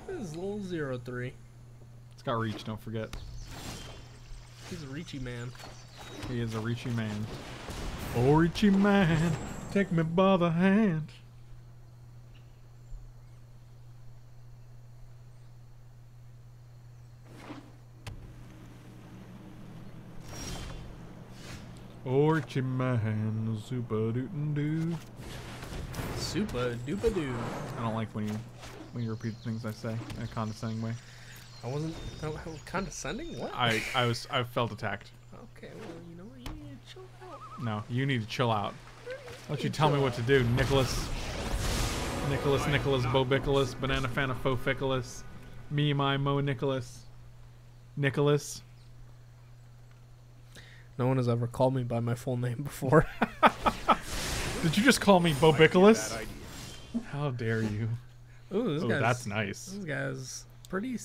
This is little zero three. It's got reach. Don't forget. He's a reachy man. He is a reachy man. Oh, reachy man, take me by the hand. Oh, reachy man, super dootin' doo. Super duper doo. I don't like when you when you repeat the things I say in a condescending way. I wasn't that was condescending. What? I I was I felt attacked. okay, well you know what? You need to chill out. No, you need to chill out. Don't you tell me what to do, Nicholas. Nicholas, Nicholas, Bobicolas, Banana Fana Foficolas, me, my, Mo, Nicholas. Nicholas. No one has ever called me by my full name *laughs* before. Did you just call me Might be bad idea. How dare you? Ooh, this Oh, guy's that's nice. This guy's pretty,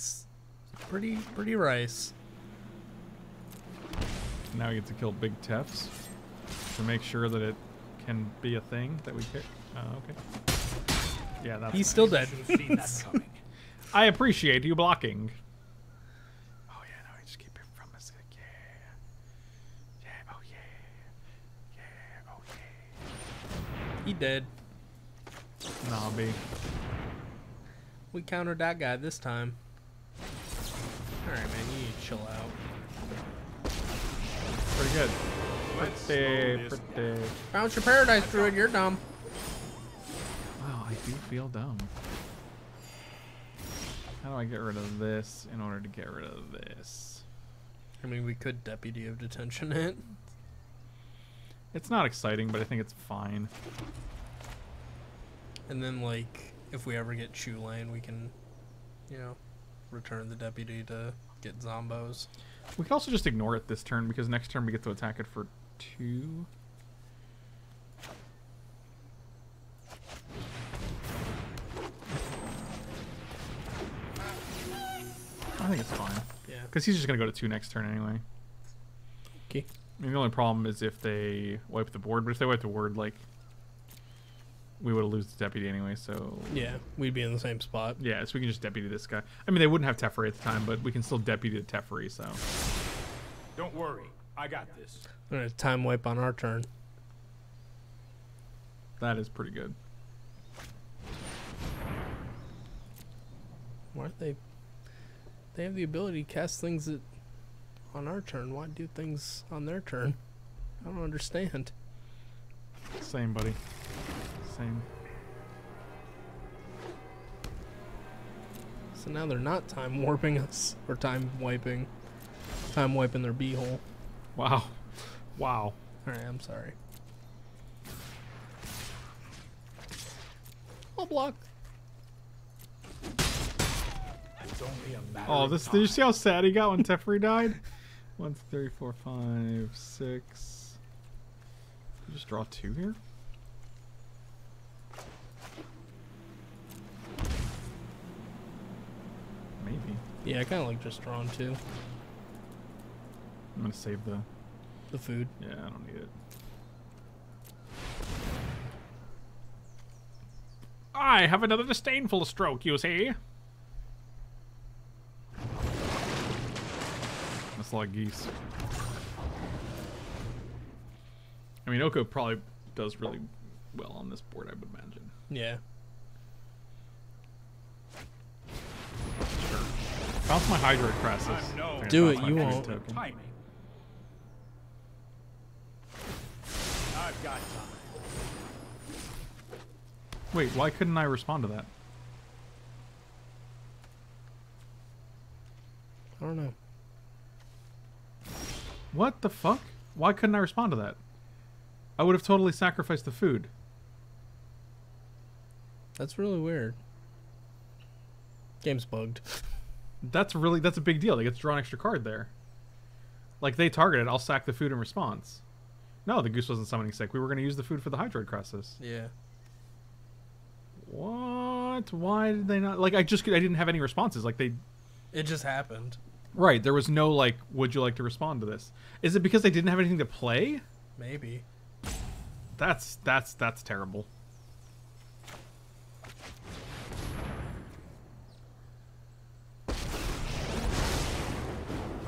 pretty, pretty rice. Now we get to kill Big Tefs to make sure that it can be a thing that we pick. Oh, okay. Yeah, that's. He's nice. still dead. Should have seen that *laughs* coming. I appreciate you blocking. Oh yeah, no, I just keep him from us. Yeah, yeah, oh yeah, yeah, oh yeah. He dead. Nah, B. We countered that guy this time. All right, man, you need to chill out. Pretty good. Let's Pretty, pretty. Found your paradise, druid. You're dumb. Wow, I do feel dumb. How do I get rid of this in order to get rid of this? I mean, we could deputy of detention it. It's not exciting, but I think it's fine. And then, like, if we ever get Chulane, we can, you know, return the deputy to get zombos. We can also just ignore it this turn because next turn we get to attack it for two. I think it's fine. Yeah. Because he's just going to go to two next turn anyway. Okay. I mean, the only problem is if they wipe the board, but if they wipe the board, like, we would lose the deputy anyway, so. Yeah, we'd be in the same spot. Yeah, so we can just deputy this guy. I mean, they wouldn't have Teferi at the time, but we can still deputy the Teferi, so. Don't worry, I got this. All right, time wipe on our turn. That is pretty good. Why aren't they? They have the ability to cast things that on our turn. Why do things on their turn? I don't understand. Same, buddy. Same. So now they're not time warping us or time wiping, time wiping their beehole. Wow. Wow. All right, I'm sorry. I'll block. It's only a matter Oh, of this. time. Did you see how sad he got when Teferi died? *laughs* One, three, four, five, six. Just draw two here? Maybe. Yeah, I kind of like just drawn two. I'm gonna save the. The food. Yeah, I don't need it. I have another disdainful stroke, you see. That's a lot of geese. I mean, Oko probably does really well on this board, I would imagine. Yeah. Sure. Bounce my Hydroid Krasis. No- I think I Do it, you food won't. token. I've got time. Wait, why couldn't I respond to that? I don't know. What the fuck? Why couldn't I respond to that? I would have totally sacrificed the food. That's really weird. Game's bugged. That's really that's a big deal. They get to draw an extra card there. Like they targeted, I'll sack the food in response. No, the goose wasn't summoning sick. We were going to use the food for the Hydroid Krasis. Yeah. What? Why did they not? Like I just I didn't have any responses. Like they It just happened. Right. There was no like. Would you like to respond to this? Is it because they didn't have anything to play? Maybe. That's that's that's terrible.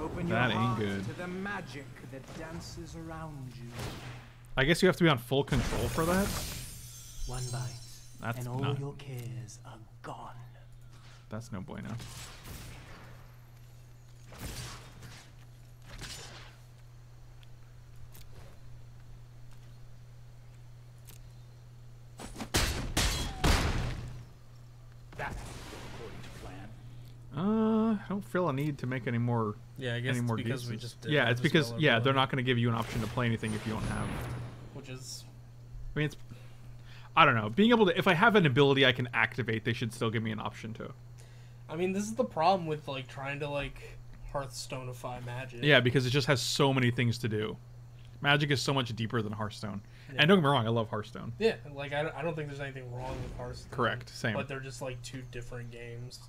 Open That your ain't good. to the magic that dances around you. I guess you have to be on full control for that. One bite, That's and all not- your cares are gone. That's no bueno. That's according to plan. Uh, I don't feel a need to make any more Yeah, I guess any it's more because we just did yeah, it's because yeah, they're not going to give you an option to play anything if you don't have. which is I mean, it's. I don't know. Being able to, if I have an ability I can activate, they should still give me an option to. I mean, this is the problem with like trying to like Hearthstoneify magic. Yeah, because it just has so many things to do. Magic is so much deeper than Hearthstone. Yeah. And don't get me wrong, I love Hearthstone. Yeah, like I don't, I don't think there's anything wrong with Hearthstone. Correct, same. But they're just like two different games.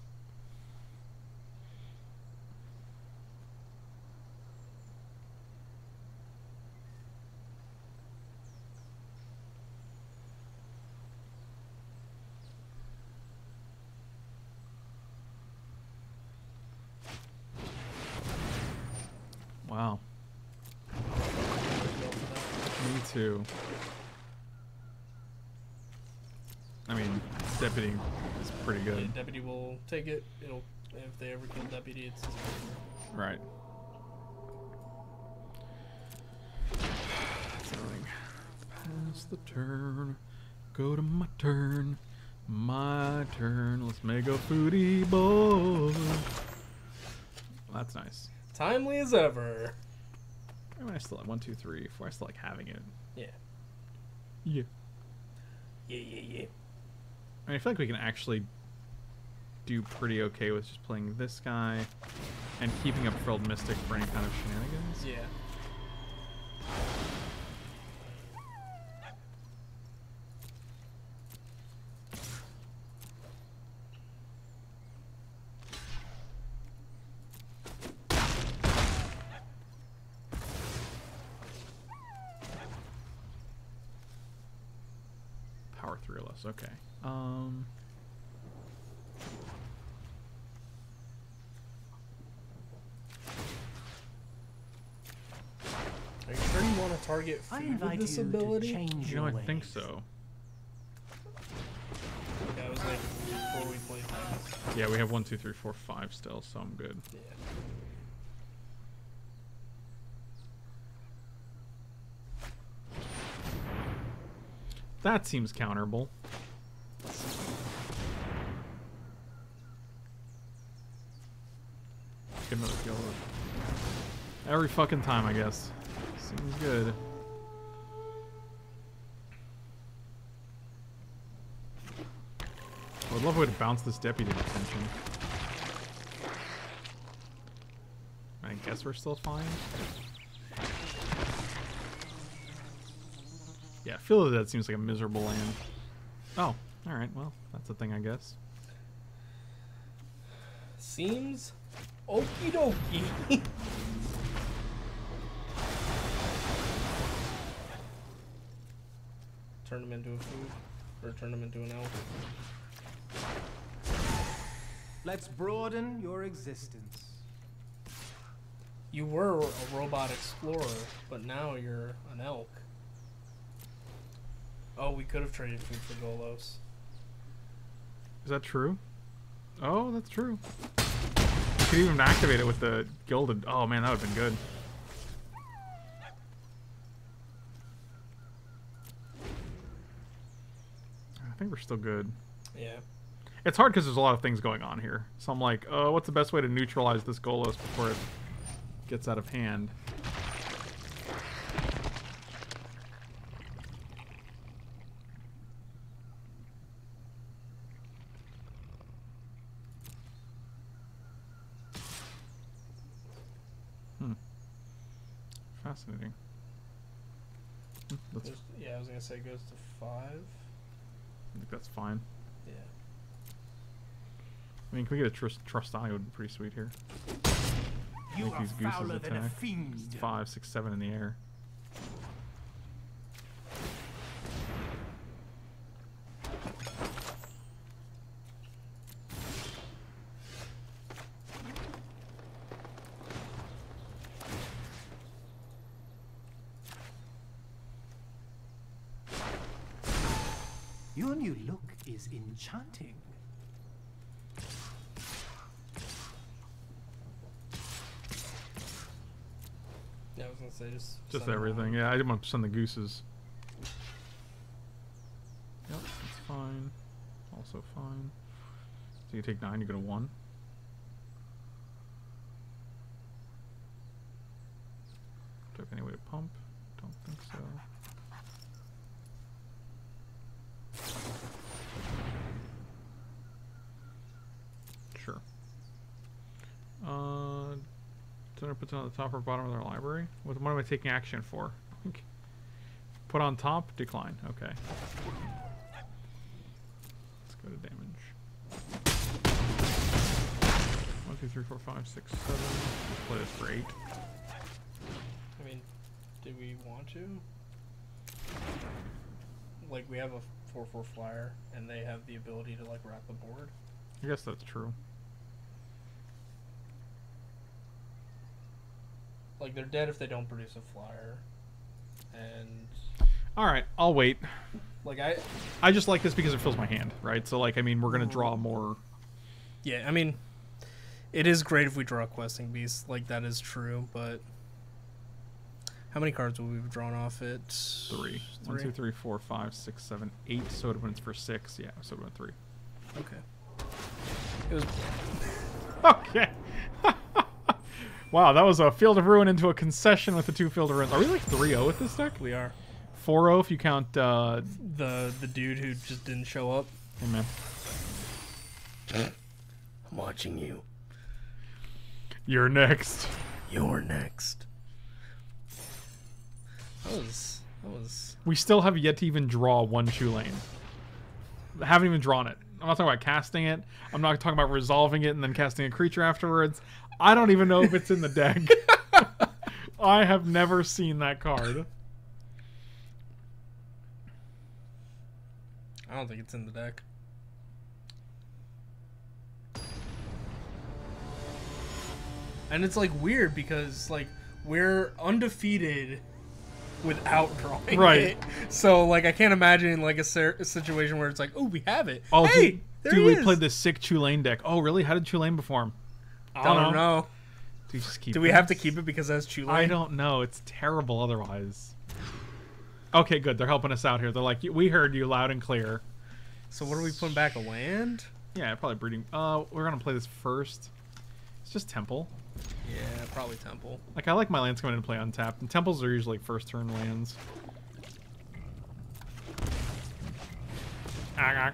Wow. Me too. I mean, Deputy is pretty Yeah, good. deputy will take it. It'll if they ever kill deputy, it's just Right. That's. Pass the turn. Go to my turn. My turn. Let's make a foodie bowl. That's nice. timely as ever. I mean, I still have one, two, three, four. I still like having it. Yeah. Yeah. Yeah, yeah, yeah. I, mean, I feel like we can actually do pretty okay with just playing this guy and keeping up Frilled Mystic for any kind of shenanigans. Yeah. Power three or less. Okay. Um. Are you sure you want to target I food invite with this you ability? to change You know, your I think so. Yeah, it was like before we played things. Yeah, we have one, two, three, four, five still, so I'm good. Yeah. That seems counterable. Get another kill. Every fucking time, I guess. Seems good. would love a way to bounce this deputy detention. I guess we're still fine. Yeah, Philadelphia seems like a miserable land. Oh, alright, well, that's a thing, I guess. Seems okie dokie. *laughs* turn him into a food, or turn him into an elf. Let's broaden your existence. You were a robot explorer, but now you're an elk. Oh, we could have traded food for Golos. Is that true? Oh, that's true. You could even activate it with the gilded. Oh man, that would have been good. I think we're still good. Yeah. It's hard because there's a lot of things going on here. So I'm like, oh, what's the best way to neutralize this Golos before it gets out of hand? Hmm. Fascinating. Hmm, That's, yeah, I was gonna say it goes to five. I think that's fine. I mean, can we get a trust trust eye? Would be pretty sweet here. You Make these gooses fouler than a attack. Five, six, seven in the air. Your new look is enchanting. Yeah, I was gonna say just. Everything. Yeah, I didn't want to send the gooses. Yep, that's fine. Also fine. So you take nine, you go to one. Do I have any way to pump? Don't think so. Sure. Uh, Center puts it on the top or bottom of their library. What, what am I taking action for? Put on top, decline. Okay. Let's go to damage. One, two, three, four, five, six, seven. Let's play this for eight. I mean, do we want to? Like, we have a four-four flyer, and they have the ability to like wrap the board. I guess that's true. Like, they're dead if they don't produce a flyer. And All right, I'll wait. like I, I just like this because it fills my hand, right? So like, I mean, we're gonna draw more. yeah, I mean, it is great if we draw a questing beast. Like that is true, but how many cards will we have drawn off it? Three. Three? two, three, four, five, six, seven, eight. So it went for six. Yeah, so it went three. Okay. It was *laughs* Okay. Wow, that was a Field of Ruin into a concession with the two Field of Ruins. Are we like 3-0 with this deck? we are 4-0 if you count, uh... the the dude who just didn't show up. Hey, man. I'm watching you. You're next. You're next. That was that was We still have yet to even draw one Chulane. I Haven't even drawn it. I'm not talking about casting it. I'm not talking about resolving it and then casting a creature afterwards. I don't even know if it's in the deck. *laughs* I have never seen that card. I don't think it's in the deck. And it's like weird because like we're undefeated without drawing Right. it. So like I can't imagine like a, ser- a situation where it's like, oh, we have it. Oh, hey, dude, dude we played this sick Chulane deck. Oh, really? How did Chulane perform? I don't don't know. Do we just keep Do we have to keep it because that's Chulane? I don't know. It's terrible otherwise. Okay, good. They're helping us out here. They're like, we heard you loud and clear. So what are we putting back? A land? Yeah, probably breeding. Uh, we're gonna play this first. It's just Temple. Yeah, probably Temple. Like I like my lands coming in play untapped, and temples are usually first turn lands. Ah, ah.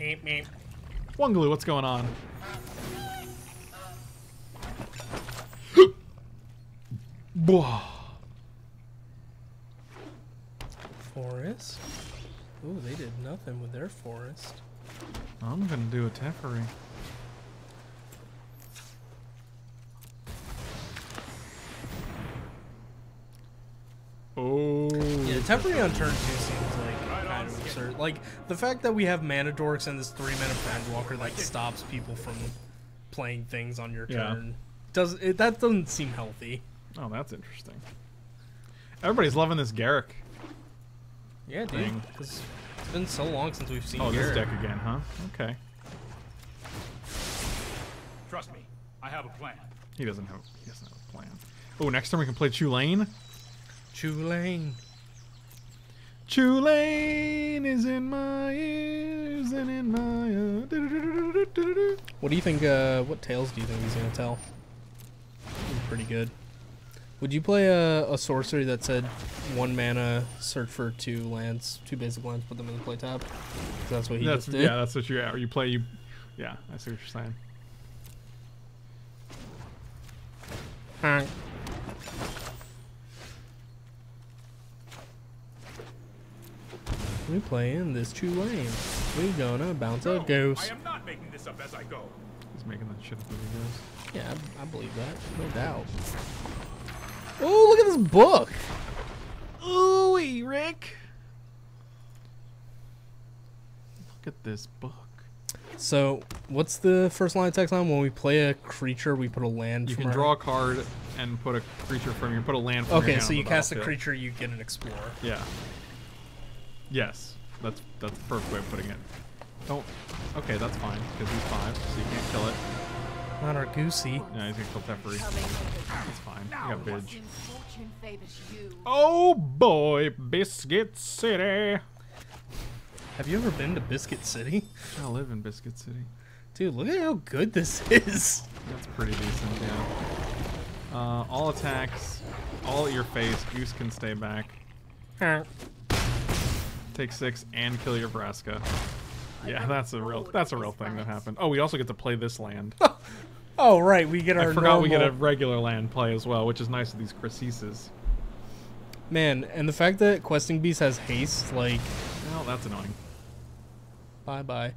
Meep, meep. One glue, what's going on? Forest. Ooh, they did nothing with their forest. I'm gonna do a Teferi. Oh. Yeah, Temporary on turn two seems like right kind of absurd. Like the fact that we have mana dorks and this three mana Planeswalker like stops people from playing things on your Yeah. turn does it, that doesn't seem healthy. Oh, that's interesting. Everybody's loving this Garruk. Yeah, dude. Thing. Because it's been so long since we've seen. Oh, this deck again, huh? Okay. Trust me, I have a plan. He doesn't have. He doesn't have a plan. Oh, next time we can play Chulane? Chulane. Tulane. Chulane is in my ears and in my. Uh. What do you think? Uh, what tales do you think he's gonna tell? Pretty good. Would you play a, a sorcery that said one mana, search for two lands, two basic lands, put them in the play tab? That's what he That's just did. yeah. That's what you. Are. at. You play. You. Yeah, I see what you're saying. Alright. We playing this Chulane. We gonna bounce No, a ghost. I am not making this up as I go. He's making that shit up as he goes. Yeah, I, I believe that, no doubt. Oh, look at this book. Ooh, Rick. Look at this book. So, what's the first line of text on When we play a creature, we put a land. You from can our- draw a card and put a creature from you. Put a land from your Okay, hand so on you the cast a creature, you get an explorer. Yeah. Yes, that's that's the perfect way of putting it. Don't. Okay, that's fine because he's five, so you can't kill it. Not our goosey. Yeah, he's gonna kill Teferi. That's fine. You got Bidge. Fortune favors you. Oh boy, Biscuit City. Have you ever been to Biscuit City? I live in Biscuit City. Dude, look at how good this is. That's pretty decent, yeah. Uh, all attacks, all at your face. Goose can stay back. Take six and kill your Vraska. Yeah, that's a real that's a real thing that happened. Oh, we also get to play this land. *laughs* Oh, right, we get our I forgot we get a regular land play as well, which is nice with these Krasises. Man, and the fact that Questing Beast has haste, like, Well, that's annoying. bye bye.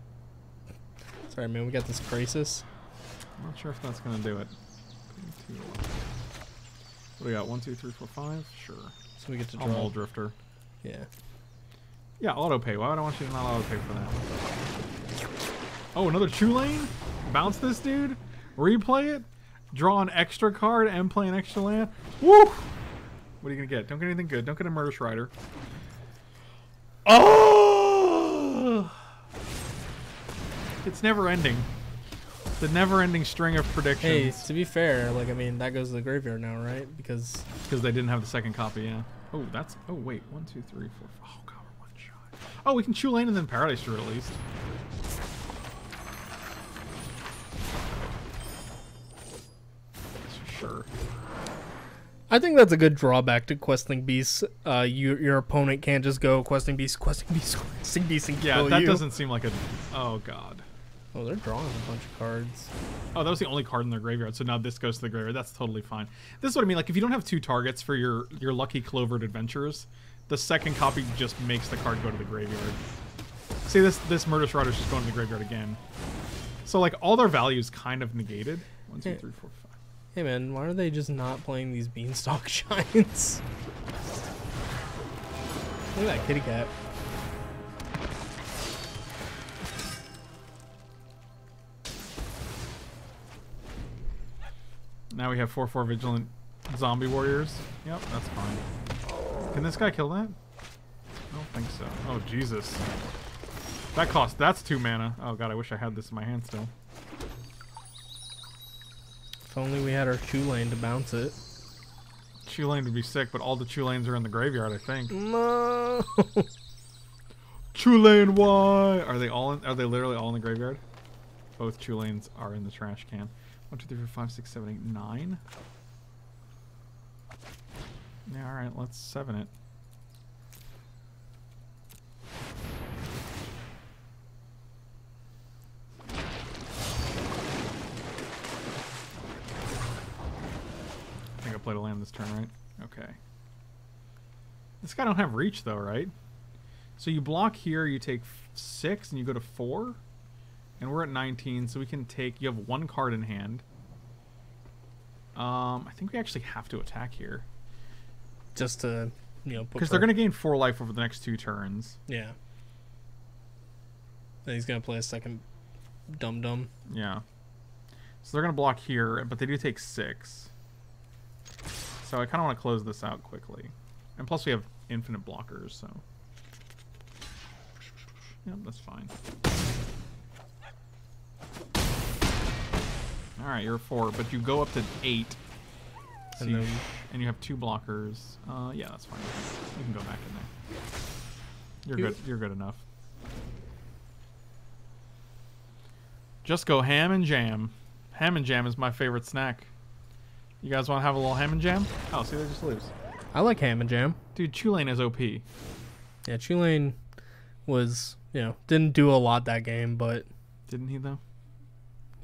Sorry, man, we got this Krasis. I'm not sure if that's gonna do it. What do we got? One, two, three, four, five? Sure. So we get to I'll draw. Drifter. Yeah. Yeah, auto pay. Why would I want you to not auto pay for that? Oh, another true lane. Bounce this dude? Replay it? Draw an extra card and play an extra land? Woo! What are you gonna get? Don't get anything good. Don't get a Murderous Rider. Oh! It's never ending. The never ending string of predictions. Hey, to be fair, like, I mean, that goes to the graveyard now, right? Because, Because they didn't have the second copy, yeah. Oh, that's. Oh, wait. One, two, three, four. five. Oh, God, we're one shot. Oh, we can Chulane and then Paradise Druid at least. Sure. I think that's a good drawback to Questing Beasts. Uh, you, your opponent can't just go Questing Beast, Questing Beast, *laughs* Questing Beast, and Yeah, kill that you. doesn't seem like a. Oh, God. Oh, they're drawing a bunch of cards. Oh, that was the only card in their graveyard. So now this goes to the graveyard. That's totally fine. This is what I mean. Like, if you don't have two targets for your your lucky clovered adventures, the second copy just makes the card go to the graveyard. See, this this murderous rider's just going to the graveyard again. So like all their values kind of negated. One, two, Yeah. three, four, five. Hey, man, why are they just not playing these Beanstalk *laughs* Giants? Look at that kitty cat. Now we have four four vigilant zombie warriors. Yep, that's fine. Can this guy kill that? I don't think so. Oh Jesus. That cost. That's two mana. Oh god, I wish I had this in my hand still. If only we had our Chulane to bounce it. Chulane would be sick, but all the Chulanes are in the graveyard, I think. No. *laughs* Chulane why? Are they all? In, are they literally all in the graveyard? Both Chulanes are in the trash can. One, two, three, four, five, six, seven, eight, nine. Yeah, all right. Let's seven it. I think I played a land this turn, right? Okay. This guy don't have reach though, right? So you block here, you take six, and you go to four, and we're at 19, so we can take. You have one card in hand. Um, I think we actually have to attack here just to, you know, because they're going to gain four life over the next two turns. Yeah. Then he's gonna play a second dum dum. Yeah. So they're gonna block here, but they do take six. So I kind of want to close this out quickly, and plus we have infinite blockers, so. Yep, that's fine. All right, you're four, but you go up to eight. So And you- then- and you have two blockers. Uh, yeah, that's fine. You can go back in there. You're good. You're good enough. Just go ham and jam. Ham and jam is my favorite snack. You guys want to have a little ham and jam? Oh, see, they just lose. I like ham and jam. Dude, Chulane is OP. Yeah, Chulane was you know didn't do a lot that game, but Didn't he, though?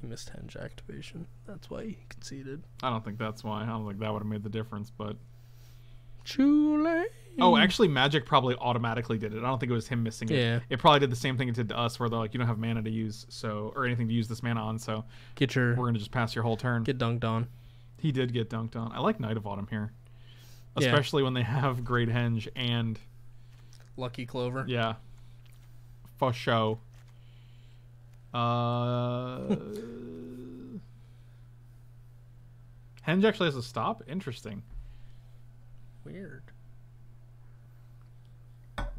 he missed henge activation. That's why he conceded. I don't think that's why. I don't think that would have made the difference, but. Chulane. Oh, actually, Magic probably automatically did it. I don't think it was him missing it. Yeah. It probably did the same thing it did to us, where they're like, you don't have mana to use, so or anything to use this mana on, so get your we're gonna just pass your whole turn. get dunked on. He did get dunked on. I like Knight of Autumn here, Yeah. especially when they have Great Henge and Lucky Clover. yeah, for show. Uh, Henge actually has a stop. Interesting. Weird. Ah, uh,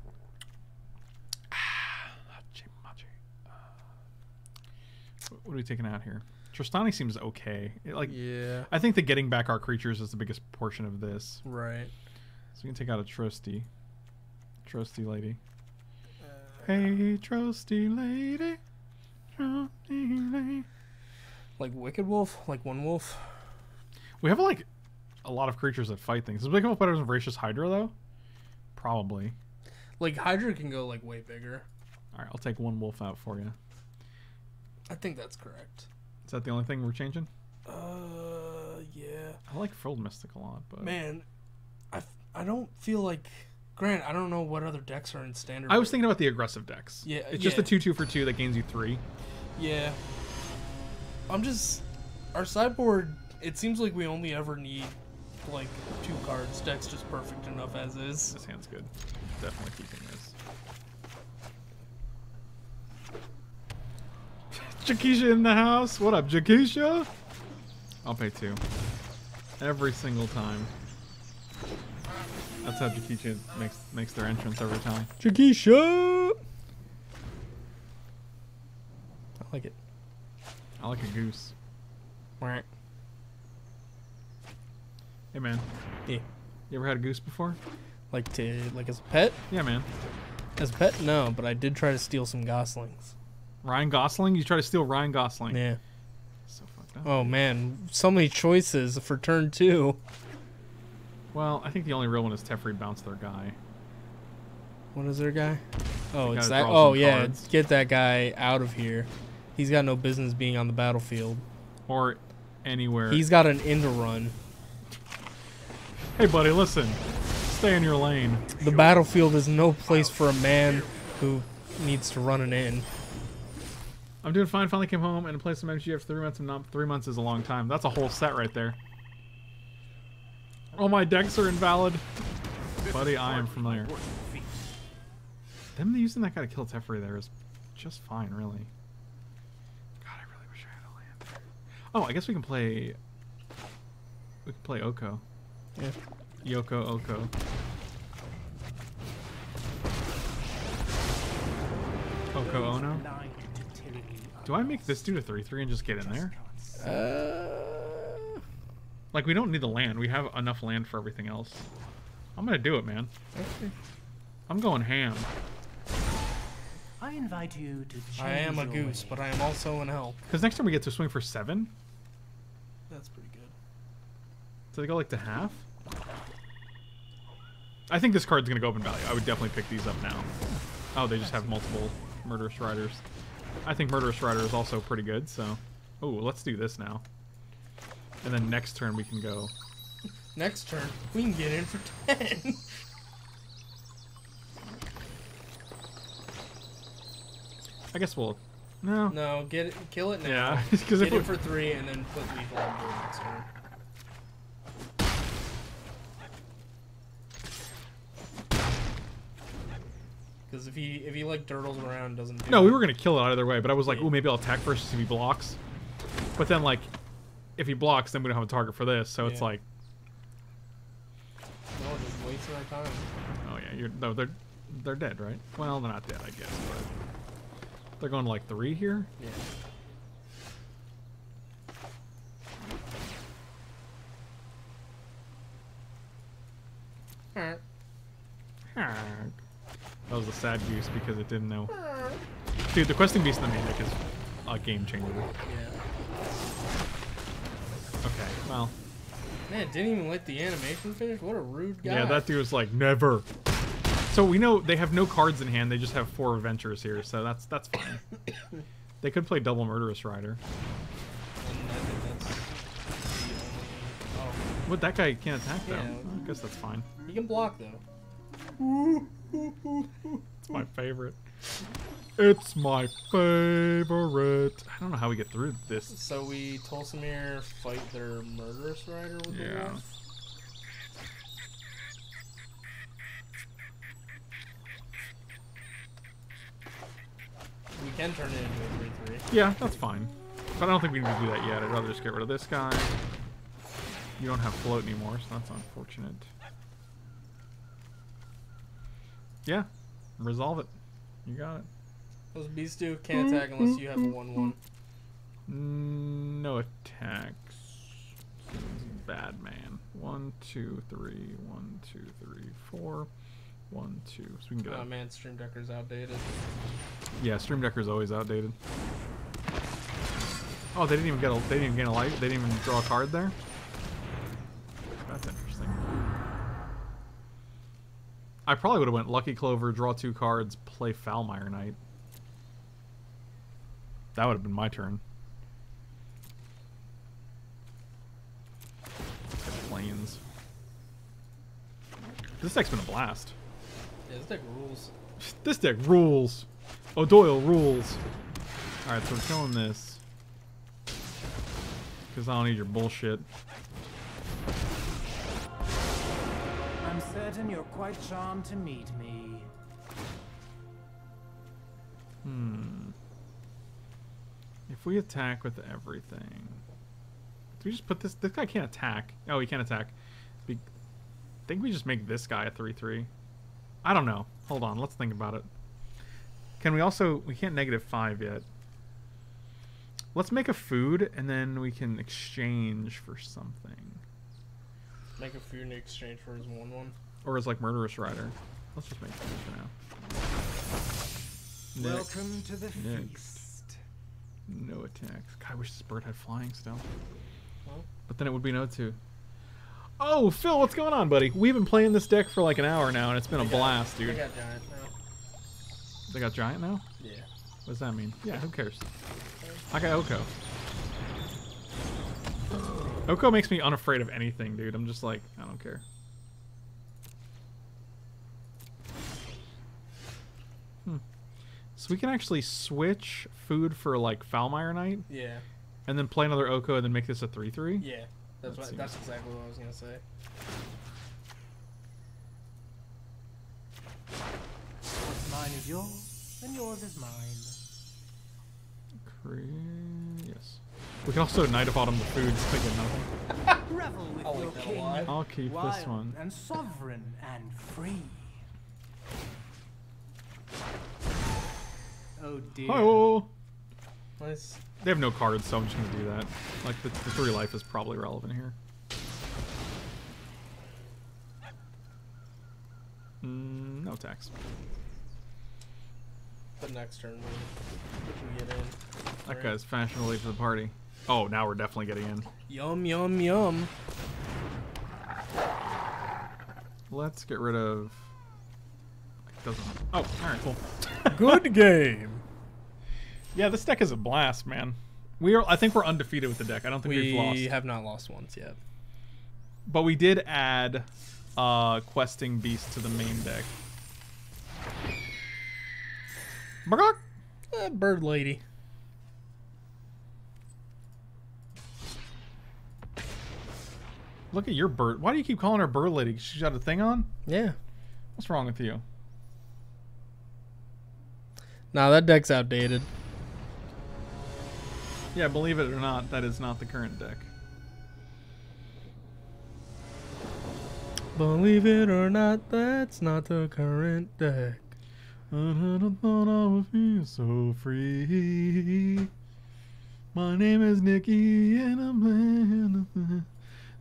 what are we taking out here? Trostani seems okay. It, like Yeah. I think the getting back our creatures is the biggest portion of this. Right. So we can take out a trusty. Trusty lady. Uh, hey, trusty lady. Trusty lady. Like Wicked Wolf, like One Wolf. We have like a lot of creatures that fight things. Does Wicked Wolf better than Voracious Hydra though? Probably. Like Hydra can go like way bigger. Alright, I'll take one wolf out for you. I think that's correct. Is that the only thing we're changing? Uh, yeah. I like Frilled Mystic a lot, but Man, I, f- I don't feel like. Grant, I don't know what other decks are in standard. I was thinking about the aggressive decks. Yeah, It's just the yeah. two two for two that gains you three. Yeah. I'm just. Our sideboard, it seems like we only ever need like two cards. Deck's just perfect enough as is. This hand's good. Definitely keeping this. *laughs* Jakisha in the house. What up, Jakisha? I'll pay two. Every single time. That's how Jakisha makes makes their entrance every time. Jakisha! I like it. I like a goose. Right. Hey man, Yeah. you ever had a goose before? Like to like as a pet? Yeah, man. As a pet, no, but I did try to steal some goslings. Ryan Gosling. You try to steal Ryan Gosling. Yeah. So fucked up. Oh man, so many choices for turn two. Well, I think the only real one is Teferi bounce their guy. What is their guy? Oh, The it's guy that. Oh yeah, cards. get that guy out of here. He's got no business being on the battlefield. Or anywhere. He's got an to run. Hey, buddy, listen. Stay in your lane. The battlefield is no place for a man who needs to run an in. I'm doing fine. Finally came home and played some MGF three months. And not three months is a long time. That's a whole set right there. All my decks are invalid. Buddy, I am familiar. Them using that guy to kill Teferi there is just fine, really. God, I really wish I had a land there. Oh, I guess we can play. We can play Oko. Yeah. Yoko Oko. Oko Ono. Do I make this dude a 3 3 and just get in there? Uh, Like, we don't need the land. We have enough land for everything else. I'm gonna do it, man. okay. I'm going ham. I invite you to change I am a goose, ways. but I am also an elk. Because next time we get to swing for 7. That's pretty good. So they go like to half? I think this card's gonna go up in value. I would definitely pick these up now. Oh, they just have multiple Murderous Riders. I think Murderous Rider is also pretty good, so... Oh, let's do this now. And then next turn we can go... Next turn, we can get in for 10. *laughs* I guess we'll... No. no, get it, kill it now. Yeah, *laughs* because if Get we... it for 3 and then put lethal on board next turn. Because if he if he like dirtles around doesn't do No, we were gonna kill it either way, but I was like, Yeah. oh, maybe I'll attack first if he blocks. But then like, if he blocks, then we don't have a target for this. So it's like, No, just wasting our time. oh yeah, you're no, they're they're dead, right? Well, they're not dead, I guess, but they're going to like three here. Yeah. That was a sad goose because it didn't know. Dude, the questing beast in the main deck is a game changer. Yeah. Okay, well, Man, didn't even let the animation finish. What a rude guy. yeah, that dude was like never. So we know they have no cards in hand. They just have four adventures here, so that's that's fine. *coughs* they could play double murderous rider. And I think that's the only. Oh, What that guy can't attack though. Yeah. I guess that's fine. he can block though. It's *laughs* my favorite. It's my favorite. I don't know how we get through this. So we Tolsimir fight their murderous rider with the Yeah. wolf. We can turn it into a 3-3. Yeah, that's fine. But I don't think we need to do that yet. I'd rather just get rid of this guy. You don't have float anymore, so that's unfortunate. Yeah, resolve it. You got it. Those beasts do can't attack unless you have a 1-1. Mm, No attacks. Bad man. One, two, three. One, two, three, four. One, two. So we can get Oh a man, Stream Decker's outdated. Yeah, Stream Decker's always outdated. Oh, they didn't even get a they didn't even get a light. They didn't even draw a card there. That's interesting. I probably would have went Lucky Clover, draw two cards, play Foulmire Knight. That would have been my turn. Planes. This deck's been a blast. Yeah, this deck rules. *laughs* This deck rules. Oh, O'Doyle rules. Alright, so we're killing this. Because I don't need your bullshit. Certain you're quite charmed to meet me. Hmm. If we attack with everything. Do we just put this? This guy can't attack. Oh, he can't attack. Be, think we just make this guy a 3 3. I don't know. Hold on. Let's think about it. Can we also. We can't negative 5 yet. Let's make a food and then we can exchange for something. Make a food in exchange for his 1-1. Or as like Murderous Rider. Let's just make food for now. Next. Welcome to the Next. feast. No attacks. God, I wish this bird had flying still. Well. But then it would be no two. Oh, Phil, what's going on, buddy? We've been playing this deck for like an hour now, and it's been a They blast, They dude. got giant now. They got giant now? Yeah. What does that mean? Yeah, who cares? I got Oko. Oko makes me unafraid of anything, dude. I'm just like, I don't care. Hmm. So we can actually switch food for like Foulmire Knight, Yeah. and then play another Oko, and then make this a 3-3? Yeah. That's what, that's exactly what I was gonna say. What's mine is yours, and yours is mine. Cre- yes. We can also Knight of Autumn the food, so I get nothing. *laughs* Revel with I'll your king. I'll keep wild this one. and sovereign and free. Oh dear. Oh, Nice. they have no cards, so I'm just gonna do that. Like the, the three life is probably relevant here. Mm, no tax. But next turn we, get in. That guy's fashionably late for the party. Oh, now we're definitely getting in. Yum yum yum. Let's get rid of. It doesn't. Oh, all right, cool. *laughs* Good game. Yeah, this deck is a blast, man. We are. I think we're undefeated with the deck. I don't think We we've lost. We have not lost once yet. But we did add uh, questing beast to the main deck. Bargok! Uh, bird lady. Look at your bird. Why do you keep calling her bird lady? She's got a thing on? Yeah. What's wrong with you? Nah, that deck's outdated. Yeah, believe it or not, that is not the current deck. Believe it or not, that's not the current deck. I never thought I would feel so free. My name is Nikki, and I'm playing.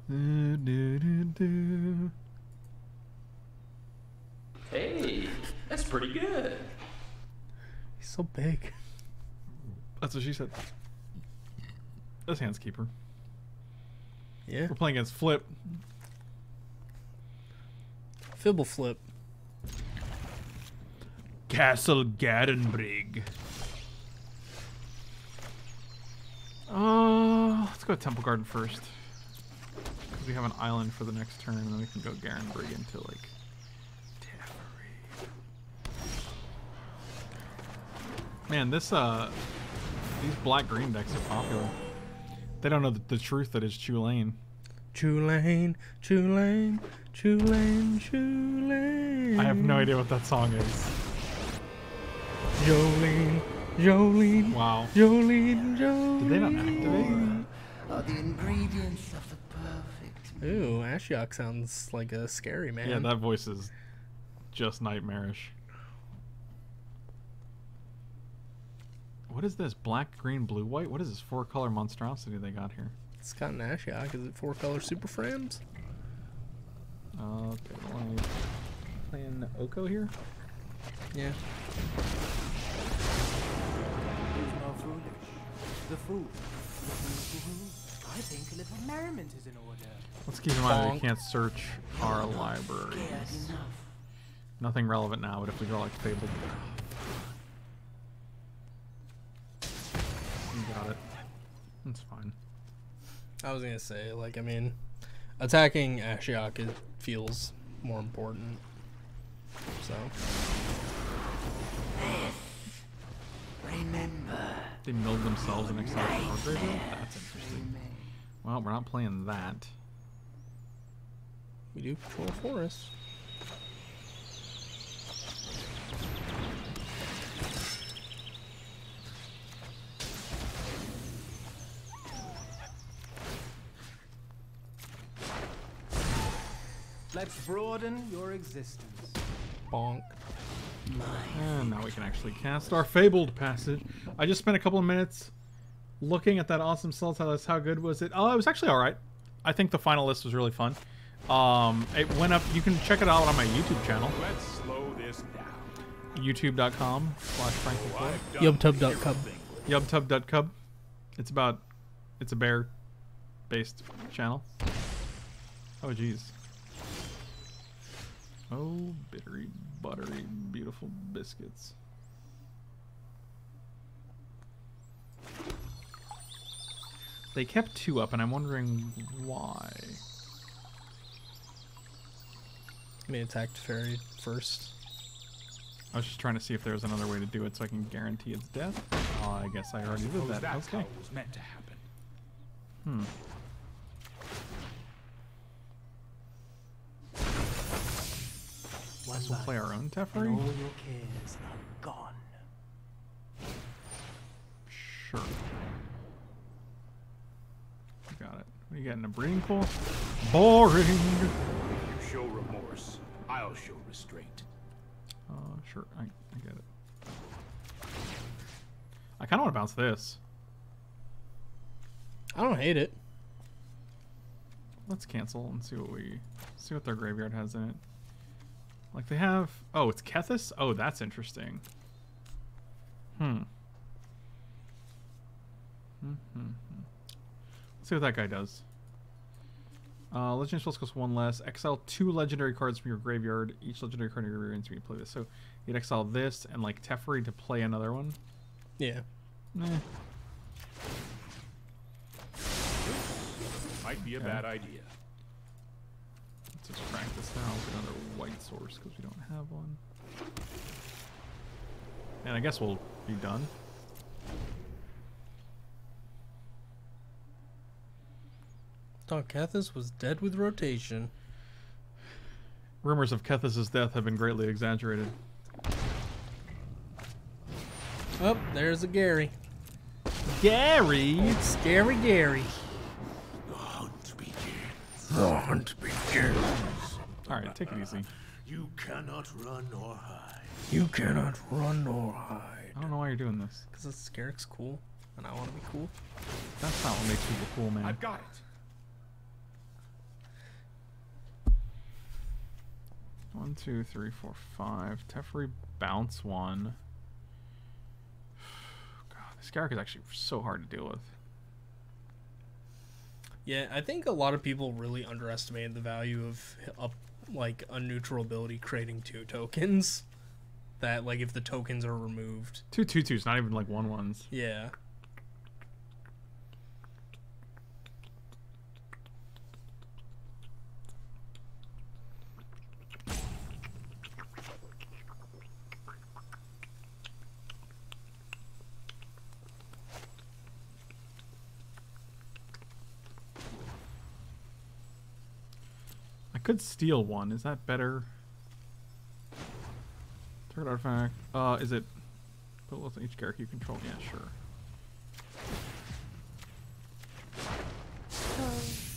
Do, do, do, do. Hey, that's pretty good. He's so big. That's what she said. That's Handskeeper. Yeah. We're playing against Flip. Fibble flip. Castle Garenbrig. Uh, let's go to Temple Garden first. Because we have an island for the next turn, and then we can go Garenbrig into, like, Man, this, uh, these black-green decks are popular. They don't know the, the truth that is Chulane. Chulane, Chulane, Chulane, Chulane. I have no idea what that song is. Jolene, Jolene, Wow. Jolene, Jolene. Did they not activate? Are the ingredients of the perfect Ooh, Ashiok sounds like a scary man. Yeah, that voice is just nightmarish. What is this? Black, green, blue, white? What is this four color monstrosity they got here? It's got an Ashiok. Is it four color super frames? Uh, okay, well, I playing Oko here? Yeah. Who's more foolish? The fool. The fool. I think a little merriment is in order. Let's keep in mind that we can't search our libraries. Nothing relevant now, but if we draw like Fabled. You got it. That's fine. I was gonna say, like, I mean, attacking Ashiok it feels more important. So Remember. They milled themselves exiled our graveyard? That's interesting. Well, we're not playing that. we do patrol forest. Let's broaden your existence. Bonk. And now we can actually cast our Fabled passage. I just spent a couple of minutes looking at that awesome Sultai list. How good was it? Oh, it was actually alright. I think the final list was really fun. Um, it went up. You can check it out on my YouTube channel, Let's slow this down. youtube.com slash Frankie Floyd. I've Yubtub.cub. Yubtub.cub. It's about, it's a bear based channel. Oh, jeez. Oh, bittery, buttery, beautiful biscuits. They kept two up, and I'm wondering why. They attacked attack Teferi first. I was just trying to see if there was another way to do it so I can guarantee its death. Oh, I guess I already did Suppose that. that's how Okay. it was meant to happen. Hmm. One Guess we'll play our own and Teferi? all your cares are gone. Sure. Got it. What are you getting? A breeding pool? Boring! You show remorse. I'll show restraint. Uh, sure. I, I get it. I kind of want to bounce this. I don't hate it. Let's cancel and see what we see what their graveyard has in it. Like they have. Oh, it's Kethis. Oh, that's interesting. Hmm. Hmm. hmm, hmm. Let's see what that guy does. Uh, legendary spells cost one less. Exile two legendary cards from your graveyard. Each legendary card in your graveyard means you play this. So you'd exile this and like Teferi to play another one. Yeah. Eh. Might be a Okay. bad idea. Let's extract this now with another white source because we don't have one. And I guess we'll be done. Thought Kethis was dead with rotation. Rumors of Kethis' death have been greatly exaggerated. Oh, there's a Gary. Gary. Scary Gary. The hunt begins. The hunt begins. All right, take it easy. You cannot run or hide. You cannot run nor hide. I don't know why you're doing this. Because this Scarrick's cool, and I want to be cool. That's not what makes people cool, man. I've got it. One, two, three, four, five. Teferi bounce one. *sighs* God, this character is actually so hard to deal with. Yeah, I think a lot of people really underestimated the value of up like a neutral ability creating two tokens. That like if the tokens are removed. Two two twos, not even like one ones. Yeah. Could steal one. Is that better? Target artifact. Uh, is it? Put less on each character you control. Yeah, sure.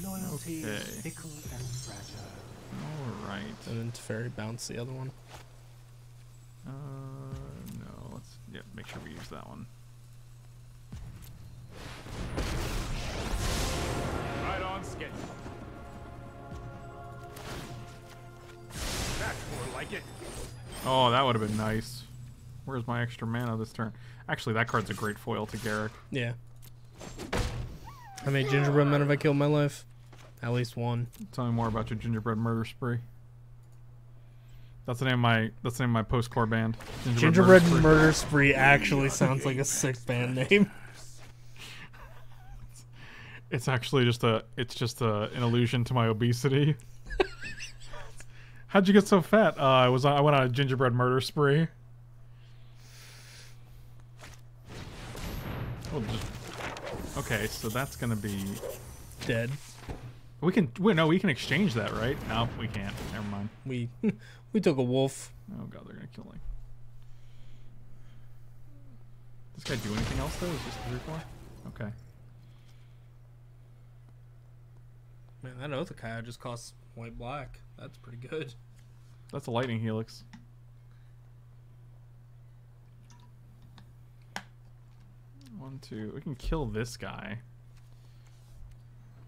Loyalty Okay. fickle and fragile. All right. And then Teferi bounce the other one. Uh, no. Let's yeah, make sure we use that one. Oh, that would have been nice. Where's my extra mana this turn? Actually, that card's a great foil to Garruk. Yeah. How many gingerbread men have I killed in my life? At least one. Tell me more about your gingerbread murder spree. That's the name of my that's the name of my post-core band. Gingerbread Spree. Murder Spree actually sounds like a sick band *laughs* name. It's actually just a it's just a, an allusion to my obesity. How'd you get so fat? Uh, I was I went on a gingerbread murder spree. We'll just- okay, so that's gonna be. Dead. We can wait. No, we can exchange that, right? No, we can't. Never mind. We *laughs* we took a wolf. Oh god, they're gonna kill me. Does this guy do anything else though? Is just three four? Okay. Man, that Othakaya just costs white black. That's pretty good. That's a lightning helix. One, two. We can kill this guy.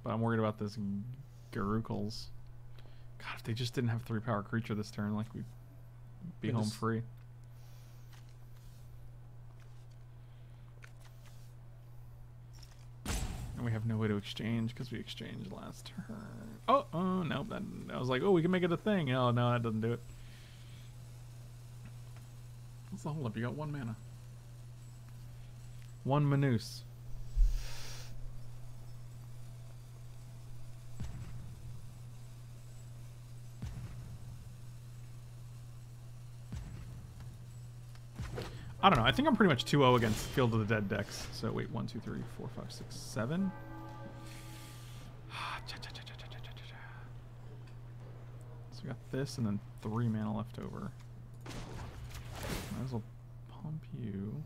But I'm worried about this Garukles. God, if they just didn't have three power creature this turn, like we'd be home free. And we have no way to exchange because we exchanged last turn. Oh, oh no! That, I was like, oh, we can make it a thing. Oh no, that doesn't do it. What's the holdup? You got one mana. One Manus. I don't know. I think I'm pretty much 2-0 against Field of the Dead decks. So wait, 1, 2, 3, 4, 5, 6, 7. *sighs* So we got this and then 3 mana left over. Might as well pump you.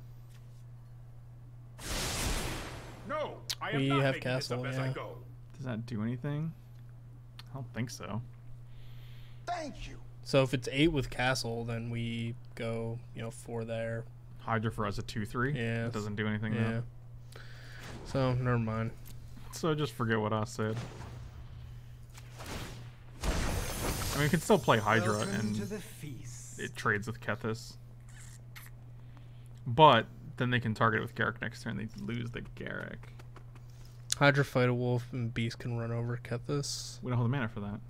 No, I am We not have making this castle, up as I yeah. go. Does that do anything? I don't think so. Thank you. So if it's eight with castle, then we go, you know, four there. Hydra for us a 2-3. Yeah. It doesn't do anything Yeah. though. So never mind. So just forget what I said. I mean, we can still play Hydra Welcome and to the feast. it trades with Kethis. But then they can target it with Garruk next turn. They lose the Garruk. Hydra fight a wolf and beast can run over Kethis. We don't have the mana for that.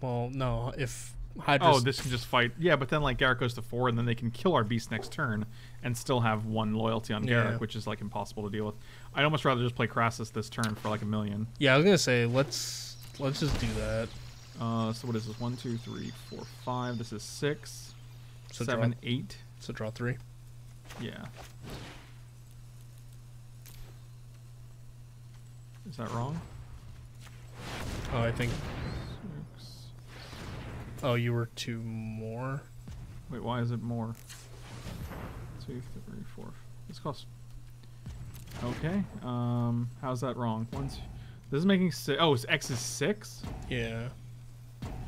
Well, no, if Hydra. Oh, this can just fight. Yeah, but then like Garruk goes to four, and then they can kill our beast next turn, and still have one loyalty on Garruk, Yeah. which is like impossible to deal with. I'd almost rather just play Krasis this turn for like a million. Yeah, I was gonna say let's let's just do that. Uh, so what is this? One, two, three, four, five. This is six, So seven, draw, eight. so draw three. Yeah. Is that wrong? Oh, I think. Oh, you were two more. Wait, why is it more? two, three, four. This costs. Okay. Um, how's that wrong? One, two, this is making six. Oh, it's X is six. Yeah.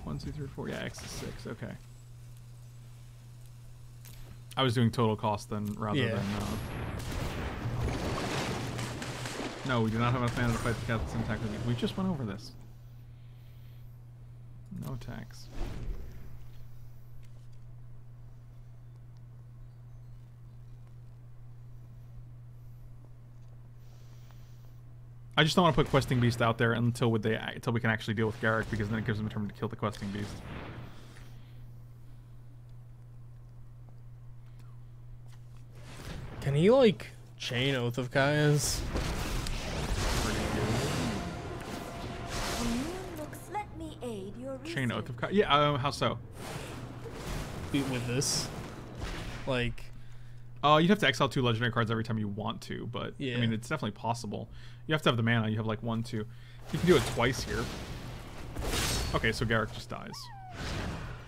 One, two, three, four. Yeah, X is six. Okay. I was doing total cost then, rather Yeah. than. Uh... No, we do not have enough mana to fight the cats and attack. We just went over this. No tax. I just don't want to put questing beast out there until they until we can actually deal with Garruk because then it gives them a turn to kill the questing beast. Can he like chain Oath of Kaya's? Chain Oath of Ka- Yeah, um, how so? with this? Like, Uh, you'd have to exile two legendary cards every time you want to, but I mean it's definitely possible. You have to have the mana. You have like one, two. You can do it twice here. Okay, so Garruk just dies.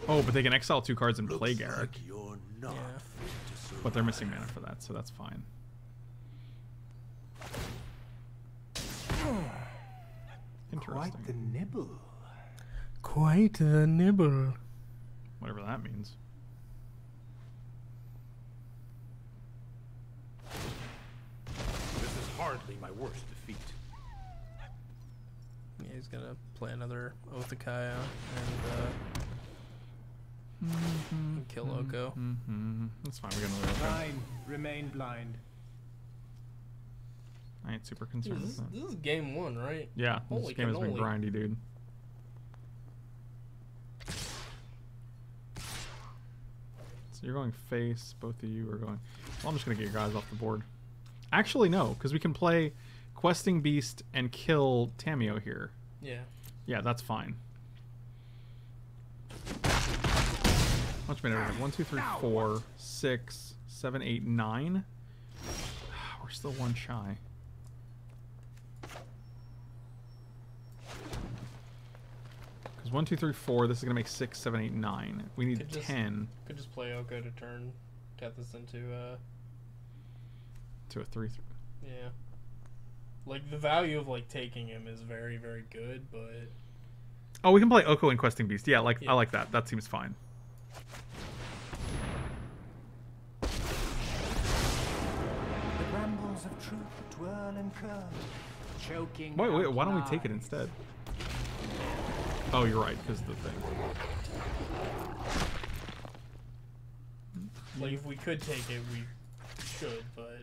Oh, but they can exile two cards and play Garruk, like you're not Yeah. but they're missing mana for that, so that's fine. Interesting. Quite Interesting. the nibble. Quite the nibble. Whatever that means. This is hardly my worst defeat. Yeah, he's gonna play another Oath of Kaya and uh, and kill Oko. Mm-hmm. That's fine. We're gonna okay. Fine, remain blind. I ain't super concerned This, with that. this is game one, right? Yeah, this Holy game has been grindy, dude. You're going face, both of you are going. Well, I'm just gonna get your guys off the board. Actually, no, because we can play Questing Beast and kill Tamiyo here. Yeah. Yeah, that's fine. Much better. One, two, three, four, six, seven, eight, nine. *sighs* We're still one shy. Because one, two, three, four. This is gonna make six, seven, eight, nine. We need Could just- ten Could just play Oko to turn, get this into uh, to a three. three. yeah. Like the value of like taking him is very very good, but Oh, we can play Oko and Questing Beast. Yeah, like Yeah. I like that. That seems fine. The brambles of truth twirl and curl, choking. Wait, wait. Why don't we take it instead? Oh, you're right. Because the thing. like if we could take it, we should. But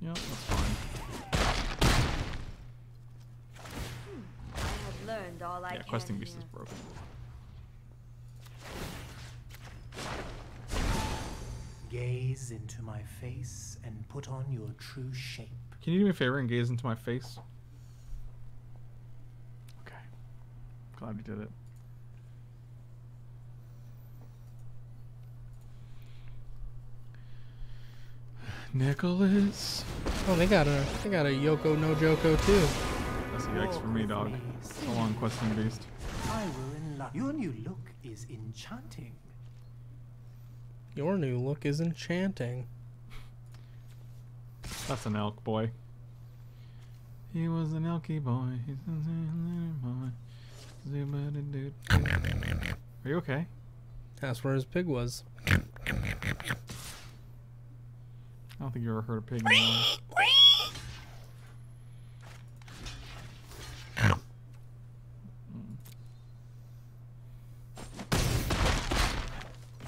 Yeah, that's fine. I have learned all I Yeah, can Questing Beast is broken. Gaze into my face and put on your true shape. Can you do me a favor and gaze into my face? Okay. Glad you did it. Nicholas. oh, they got a they got a Yoko no Joko too. That's a yikes for me, dog. with me, long, Questing Beast. I will enlighten. Your new look is enchanting. Your new look is enchanting. That's an elk boy. He was an elky boy. He's a little boy. Zibba-da-doo-doo. Are you okay? That's where his pig was. I don't think you ever heard a pig. in your life. Mm.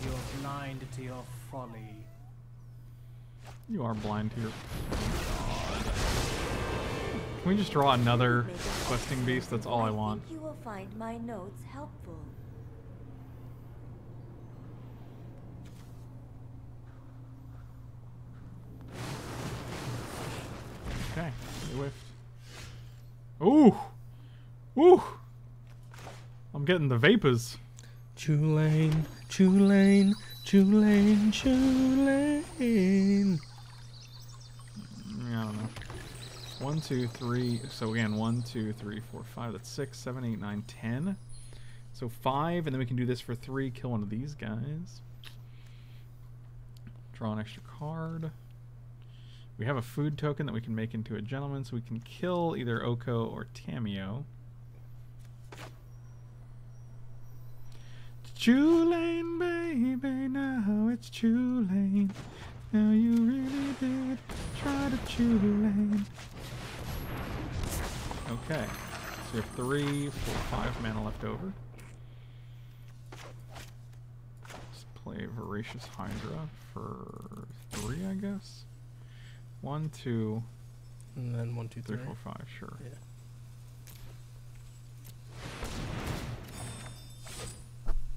You're blind to your folly. You are blind here. Can we just draw another questing beast? That's all I want. you will find my notes helpful. Okay, we whiffed. Ooh! Ooh! I'm getting the vapors. Chulane, Chulane, Chulane, Chulane. Mm, I don't know. One, two, three. So again, one, two, three, four, five. That's six, seven, eight, nine, ten. So five, and then we can do this for three. Kill one of these guys. Draw an extra card. We have a food token that we can make into a gentleman, so we can kill either Oko or Tamiyo. Chulane, baby, now it's Chulane. Now you really did try to Chulane. Okay, so we have three, four, five mana left over. Let's play Voracious Hydra for three, I guess. One, two, And then one, two, three, three. four, five. Sure. Yeah.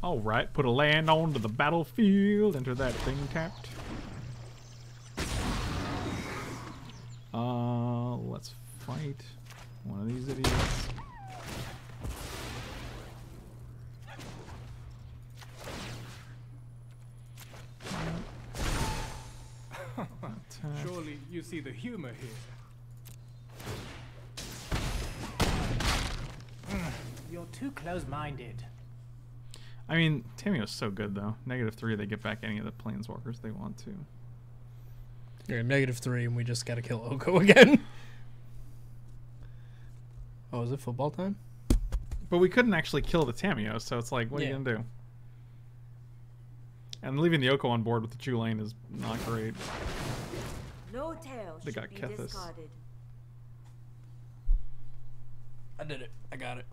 All right, put a land onto the battlefield. Enter that thing tapped. Uh, let's fight one of these idiots. *laughs* Surely you see the humor here. Mm, You're too close-minded. I mean, Tamiyo's so good though. Negative three, they get back any of the planeswalkers they want to. You're negative three, and we just gotta kill Oko *laughs* again. Oh, is it football time? But we couldn't actually kill the Tamiyo, so it's like, what are you gonna do? And leaving the Oko on board with the Chulane is not great. No tail They should got be Kethis. discarded. I did it. I got it.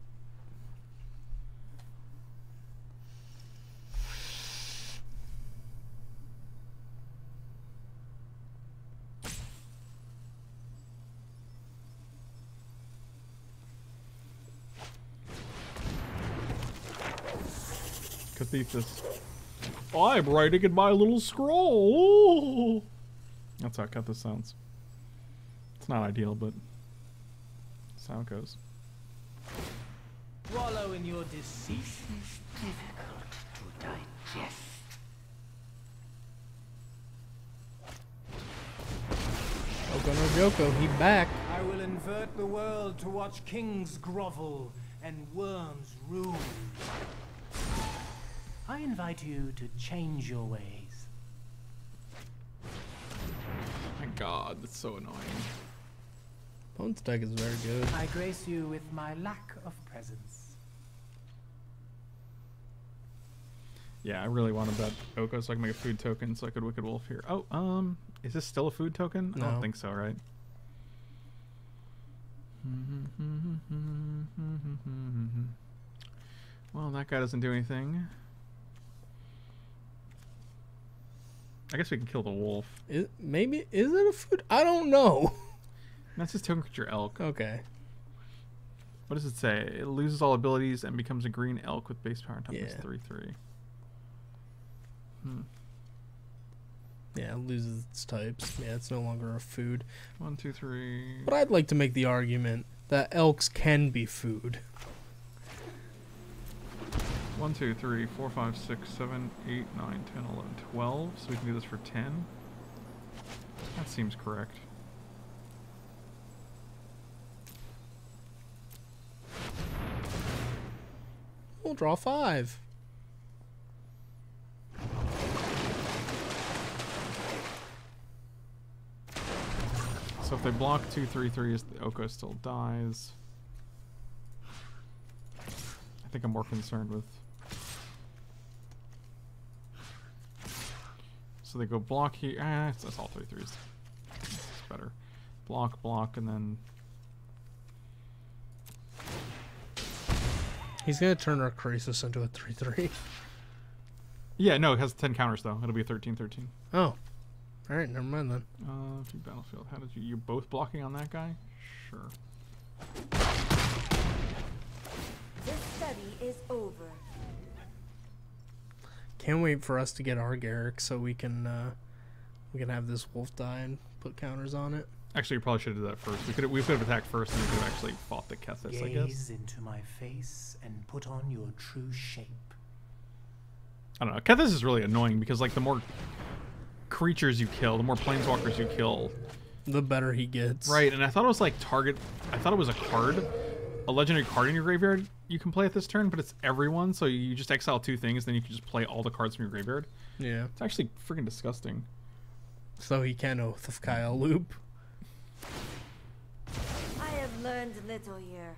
Cathethus. I'm writing in my little scroll. That's how cut this sounds. It's not ideal, but that's how it goes. Wallow in your deceit. To digest. Oko no Joko, he back. I will invert the world to watch kings grovel and worms rule. I invite you to change your ways. My god, that's so annoying. Opponent's deck is very good. I grace you with my lack of presence. Yeah, I really want to bet Oko so I can make a food token so I could Wicked Wolf here. Oh, um, is this still a food token? I don't think so, right? *laughs* Well, that guy doesn't do anything. I guess we can kill the wolf. Is, maybe is it a food? I don't know. *laughs* That's his token creature elk. Okay. What does it say? It loses all abilities and becomes a green elk with base power and toughness Yeah. 3 3. Hmm. Yeah, it loses its types. Yeah, it's no longer a food. One, two, three. But I'd like to make the argument that elks can be food. One, two, three, four, five, six, seven, eight, nine, ten, eleven, twelve. So we can do this for 10. That seems correct. We'll draw five. So if they block two, three, threes, the Oko still dies. I think I'm more concerned with. So they go block here. Ah, it's, that's all three threes. It's better. Block, block, and then He's gonna turn our Krasis into a three-three. yeah, no, it has ten counters though. It'll be a 13-13. Oh, all right. Never mind then. Uh, battlefield. How did you? You both blocking on that guy? Sure. This study is over. Can't wait for us to get our Garruk so we can uh, we can have this wolf die and put counters on it. Actually, you probably should have done that first. We could we could have attacked first, and we could have actually fought the Kethis, I guess. Gaze into my face and put on your true shape. I don't know. Kethis is really annoying because like the more creatures you kill, the more planeswalkers you kill. The better he gets. Right, and I thought it was like target. I thought it was a card, a legendary card in your graveyard you can play at this turn, but it's everyone. So you just exile two things, then you can just play all the cards from your graveyard. Yeah. It's actually freaking disgusting. So he can Oath of Kaya loop. I have learned little here.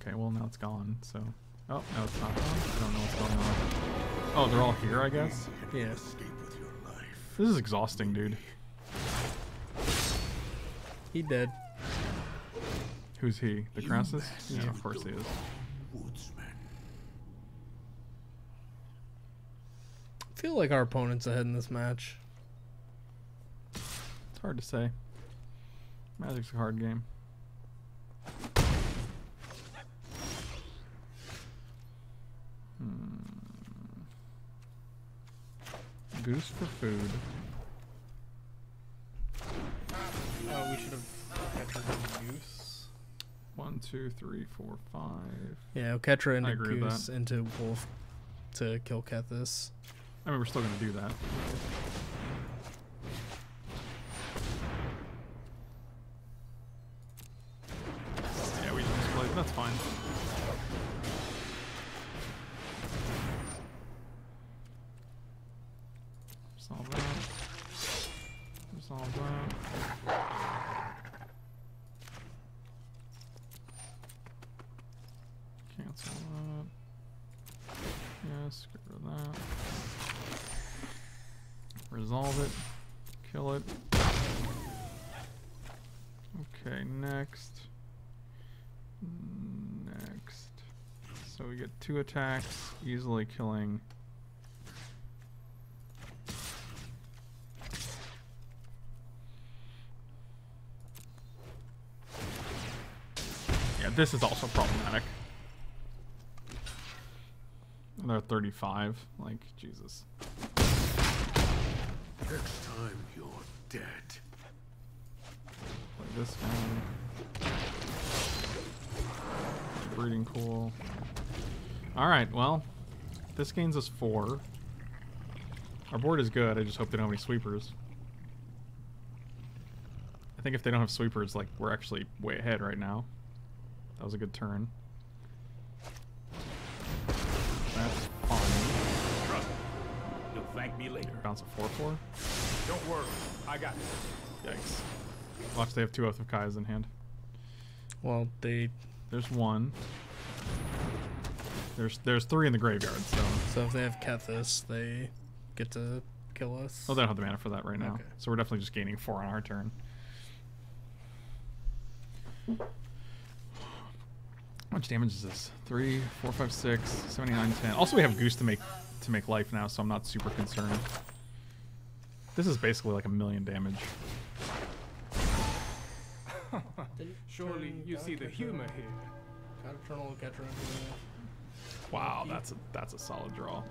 Okay, well now it's gone. So, oh no, it's not gone. I don't know what's going on. Oh, they're all here, I guess. Yeah. Escape with your life. This is exhausting, dude. He dead. Who's he? The Krasis? Yeah, of course he is. Woodsman. I feel like our opponent's ahead in this match. It's hard to say. Magic's a hard game. Hmm. Goose for food. Oh, we should have captured the goose. One, two, three, four, five. Yeah, Oketra into goose into wolf to kill Kethis. I mean, we're still gonna do that. Yeah, we just played. That's fine. Resolve that. Resolve that. Cancel that. Yes, get rid of that. Resolve it. Kill it. Okay, next. Next. So we get two attacks, easily killing. Yeah, this is also problematic. They're 35. Like, Jesus. Next time you're dead. Play this one. Breeding pool. Alright, well. This gains us four. Our board is good, I just hope they don't have any sweepers. I think if they don't have sweepers, like, we're actually way ahead right now. That was a good turn. That's fine. Trust me. You'll thank me later. Bounce a 4-4. Don't worry. I got this. Yikes. Watch, they have two Oath of Kaya's in hand. Well, they There's one. There's there's three in the graveyard, so so if they have Kethis, they get to kill us. oh they don't have the mana for that right now. Okay. So we're definitely just gaining four on our turn. How much damage is this? Three, four, five, six, seven, eight, nine, ten. Also we have Goose to make to make life now, so I'm not super concerned. This is basically like a million damage. *laughs* Surely you see the humor here. God-Eternal Oketra into Wow, that's a that's a solid draw.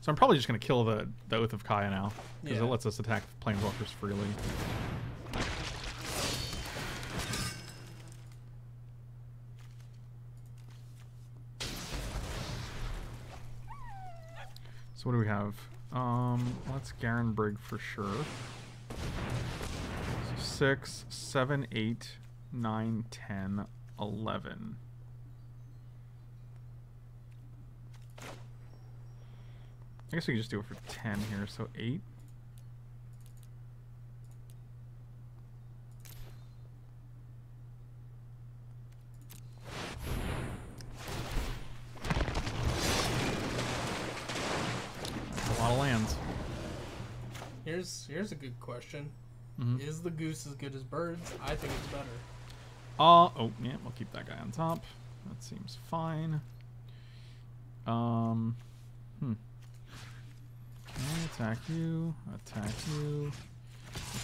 So I'm probably just gonna kill the the Oath of Kaya now because Yeah. it lets us attack planeswalkers freely. So what do we have? Um, let's Garenbrig for sure. Six, seven, eight, nine, ten, eleven. I guess we can just do it for ten here. So eight. That's a lot of lands. Here's here's a good question. Mhm. Is the goose as good as birds? I think it's better. Uh oh, yeah, we'll keep that guy on top. That seems fine. Um, hmm. Attack you? Attack you.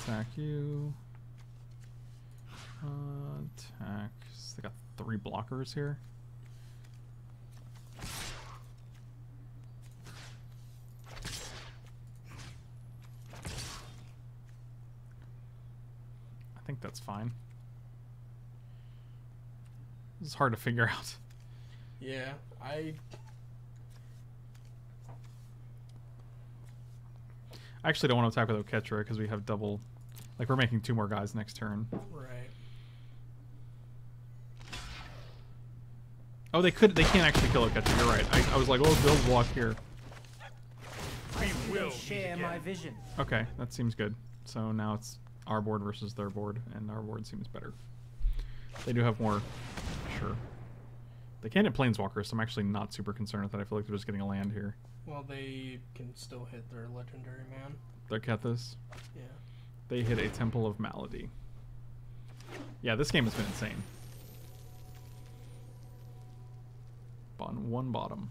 Attack you. Uh, attack. So they got three blockers here. That's fine. It's hard to figure *laughs* out. Yeah, I I actually don't want to attack with Oketra because we have double. Like, we're making two more guys next turn. right. Oh, they could. They can't actually kill Oketra. You're right. I, I was like, oh, they'll walk here. We They will share my vision. Okay, that seems good. So now it's our board versus their board, and our board seems better. They do have more. Sure. They can't hit Planeswalkers, so I'm actually not super concerned with that. I feel like they're just getting a land here. Well, they can still hit their legendary man. Their Kethis. Yeah. They hit a Temple of Malady. Yeah, this game has been insane. On one bottom.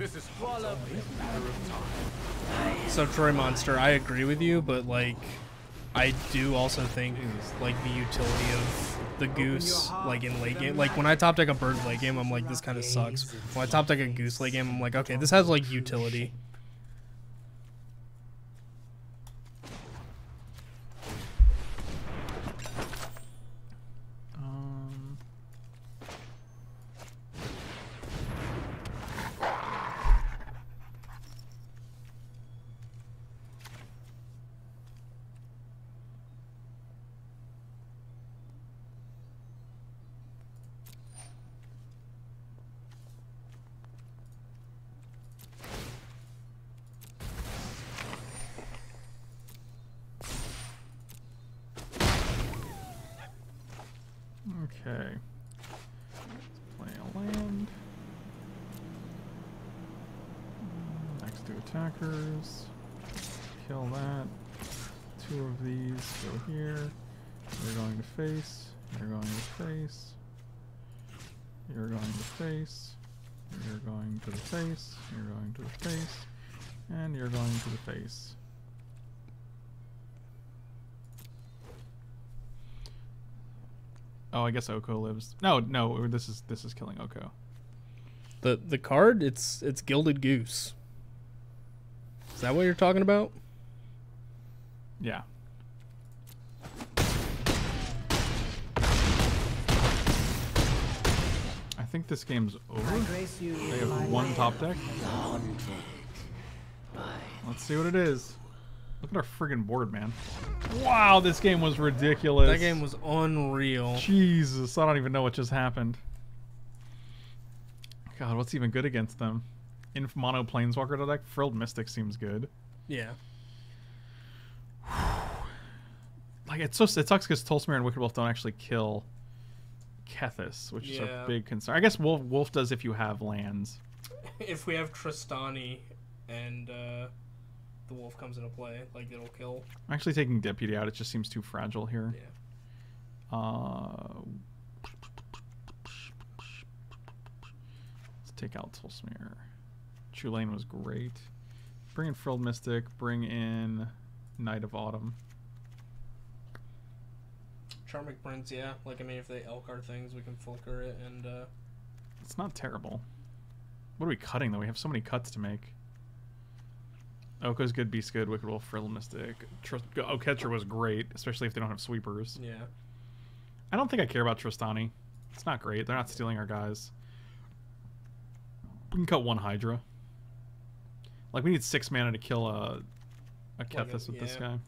This is a matter of time. So Troy Monster, I agree with you, but like, I do also think like the utility of the goose, like in late game. Like when I top deck a bird late game, I'm like, this kind of sucks. When I top deck a goose late game, I'm like, okay, this has like utility. Um, okay. Let's play a land. Mm, Next two attackers. Kill that. Two of these go here. You're going to face. You're going to face. You're going to face. You're going to the face. You're going to the face. And you're going to the face. Oh, I guess Oko lives. No, no, this is this is killing Oko. The the card, it's it's gilded goose. Is that what you're talking about? Yeah. I think this game's I over. grace you They have one top deck. Let's see what it is. Look at our friggin' board, man. Wow, this game was ridiculous. That game was unreal. Jesus, I don't even know what just happened. God, what's even good against them? In mono planeswalker deck, frilled mystic seems good. Yeah. *sighs* Like it's so it sucks because Tolsimir and Wicked Wolf don't actually kill Kethis, which is a big concern. I guess Wolf Wolf does if you have lands. *laughs* If we have Trostani and uh, the wolf comes into play, like it'll kill. I'm actually taking Deputy out. It just seems too fragile here. Yeah. Uh, let's take out Tolsimir. Chulane was great. Bring in Frilled Mystic. Bring in Knight of Autumn. Charming Prince, yeah. Like I mean, if they Elkar things, we can Fulker it and uh, It's not terrible. What are we cutting though? We have so many cuts to make. Oko's good, Beast good, Wicked Wolf, Frilled Mystic. Tr- Catcher was great, especially if they don't have sweepers. yeah. I don't think I care about Trostani. It's not great. They're not stealing our guys. We can cut one Hydra. Like we need six mana to kill a a Kethis with this guy.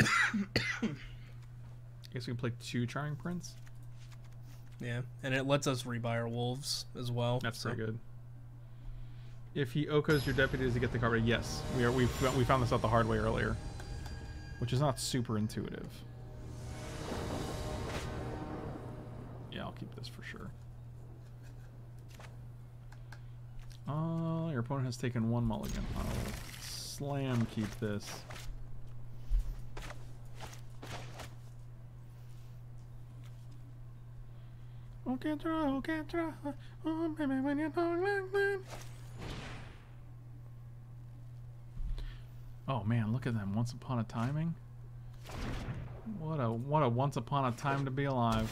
I *coughs* guess we can play two Charming Prince. Yeah, and it lets us rebuy our wolves as well. That's so- pretty good. If he Okos your deputy, does he get the card? Yes. We are. We we found this out the hard way earlier, which is not super intuitive. Yeah, I'll keep this for sure. Uh, your opponent has taken one mulligan. I'll slam keep this. Oh, can't try, can't try. Oh, baby, when you talk like that. Oh man, look at them. Once upon a timing. What a what a once upon a time to be alive.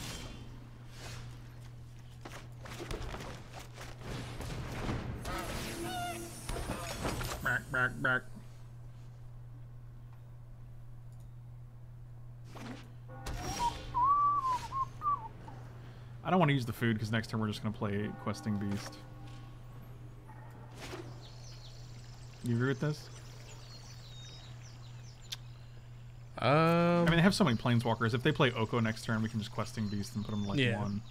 Back, back, back. I don't want to use the food because next turn we're just going to play Questing Beast. You agree with this? Um, I mean, they have so many planeswalkers. If they play Oko next turn, we can just questing beast and put them like Yeah. one.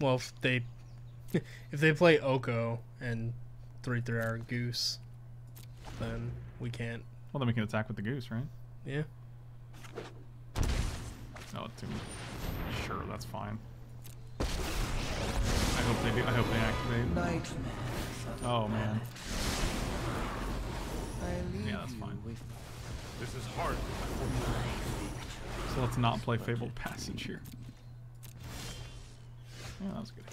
well, if they *laughs* if they play Oko and three three hour goose, then we can't. Well, then we can attack with the goose, right? Yeah. No, too. Sure, that's fine. I hope they do. I hope they activate. Nightmares. Oh man. I leave Yeah, that's you fine. With This is hard. So let's not play Fabled Passage here. Yeah, that was good.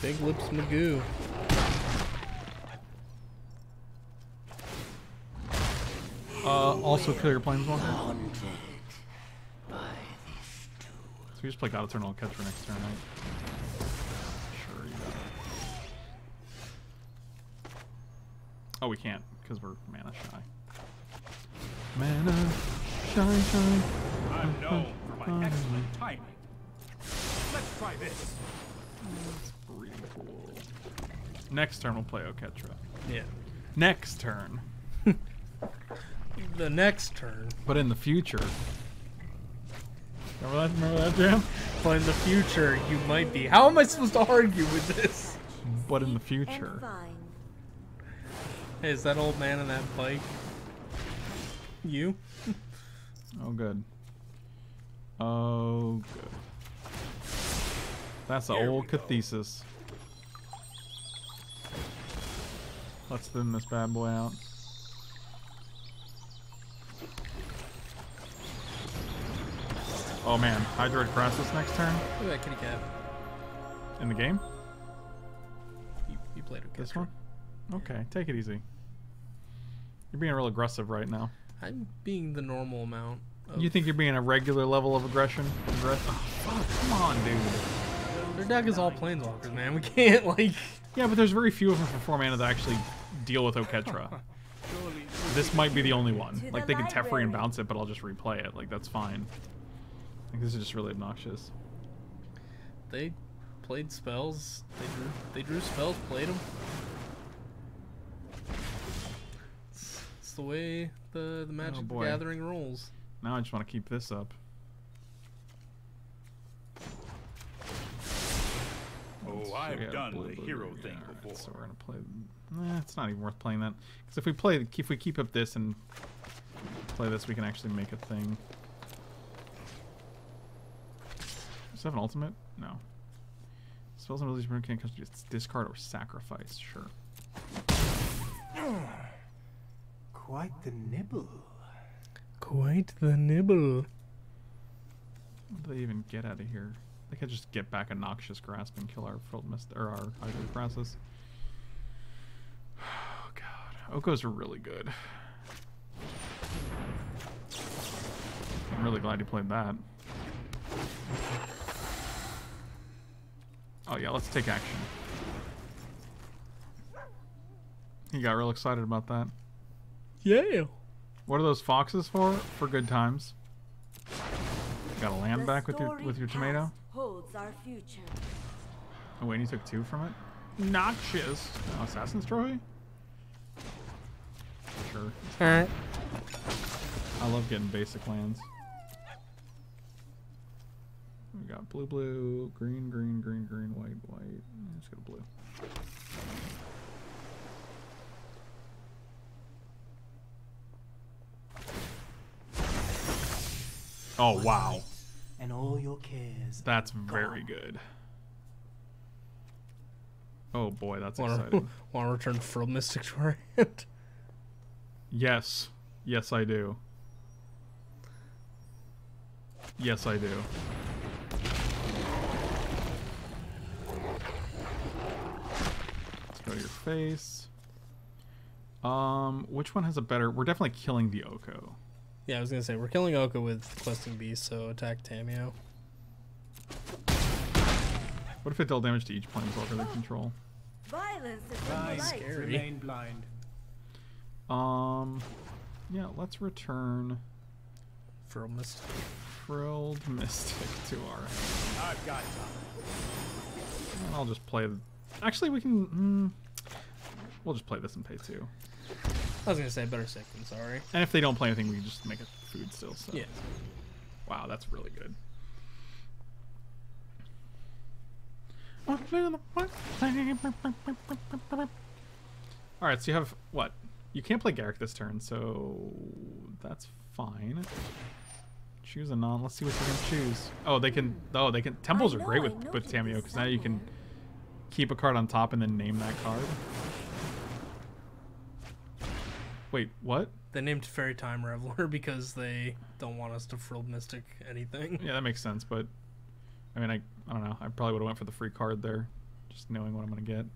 Big Lips Magoo. Uh, also kill your planeswalker. So we just play God Eternal Catch for next turn, right? Sure, you got it. Oh, we can't, because we're mana shy. Mana shy, shy. I'm known for my excellent timing. Let's try this. That's pretty cool. Next turn we'll play Oketra. Yeah. Next turn. *laughs* The next turn, But in the future. Remember that? Remember that, Jam? but in the future, you might be. How am I supposed to argue with this? But in the future. Hey, is that old man on that bike? You? Oh, good. Oh, good. That's the Here old we go. Kethis. Let's thin this bad boy out. Oh man, Hydroid Krasis next turn Look at that kitty cat. in the game. You, you played with This one. Okay, take it easy. You're being real aggressive right now. I'm being the normal amount. Of, You think you're being a regular level of aggression? Aggre- oh, fuck, come on, dude. their deck is all planeswalkers, man. We can't like. Yeah, but there's very few of them for four mana that actually deal with Oketra. *laughs* this might be the only one. Like they can Teferi and bounce it, but I'll just replay it. Like that's fine. Like this is just really obnoxious. They played spells. They drew. They drew spells. Played them. It's, it's the way the the oh, Magic the boy. Gathering rolls. Now I just want to keep this up. Oh, So I've done blue, the blue, hero blue, thing yeah, before. So we're gonna play. Nah, it's not even worth playing that. Because if we play, if we keep up this and play this, we can actually make a thing. Does it have an ultimate? No. Spells and abilities can cast it's discard or sacrifice. Sure. *sighs* quite the nibble. Quite the nibble. What do they even get out of here? They could just get back a noxious grasp and kill our frilled mist or our Hydroid Krasis. *sighs* Oh god. Okos are really good. I'm really glad you played that. Oh yeah, let's take action. He got real excited about that. Yeah. What are those foxes for? For good times. Got a land The back with your with your tomato? past Holds our future. Oh wait, you took two from it? Noxious. Oh, Assassin's Trophy? Sure. Alright. I love getting basic lands. We got blue, blue, green, green, green, green, white, white. Let's go blue. Oh wow, And all your cares. that's very good. Oh boy, that's Want exciting. *laughs* want to return from Mystic to our hand? Yes. Yes, I do. Yes, I do. Let's go to your face. Um, which one has a better? We're definitely killing the Oko. Yeah, I was gonna say we're killing Oko with questing beast, so attack Tamiyo. What if it dealt damage to each planeswalker they control? Violence is in Blind. light. Scary. Remain blind. Um, yeah, let's return From Mystic. frilled *laughs* mystic to our. I've got time. And I'll just play. The, actually, we can. Mm, we'll just play this and pay two. I was gonna say better safe than sorry. And if they don't play anything, we can just make it food still. So. Yeah. Wow, that's really good. Alright, so you have what? You can't play Garruk this turn, so that's fine. Choose a non. Let's see what you can choose. Oh, they can. Oh, they can. Temples are great with with Tamiyo because now you can summon. Keep a card on top and then name that card. Wait, what? They named Fairy Time Raveler *laughs* because they don't want us to frill mystic anything. Yeah, that makes sense, but I mean, I I don't know. I probably would have went for the free card there, just knowing what I'm gonna get.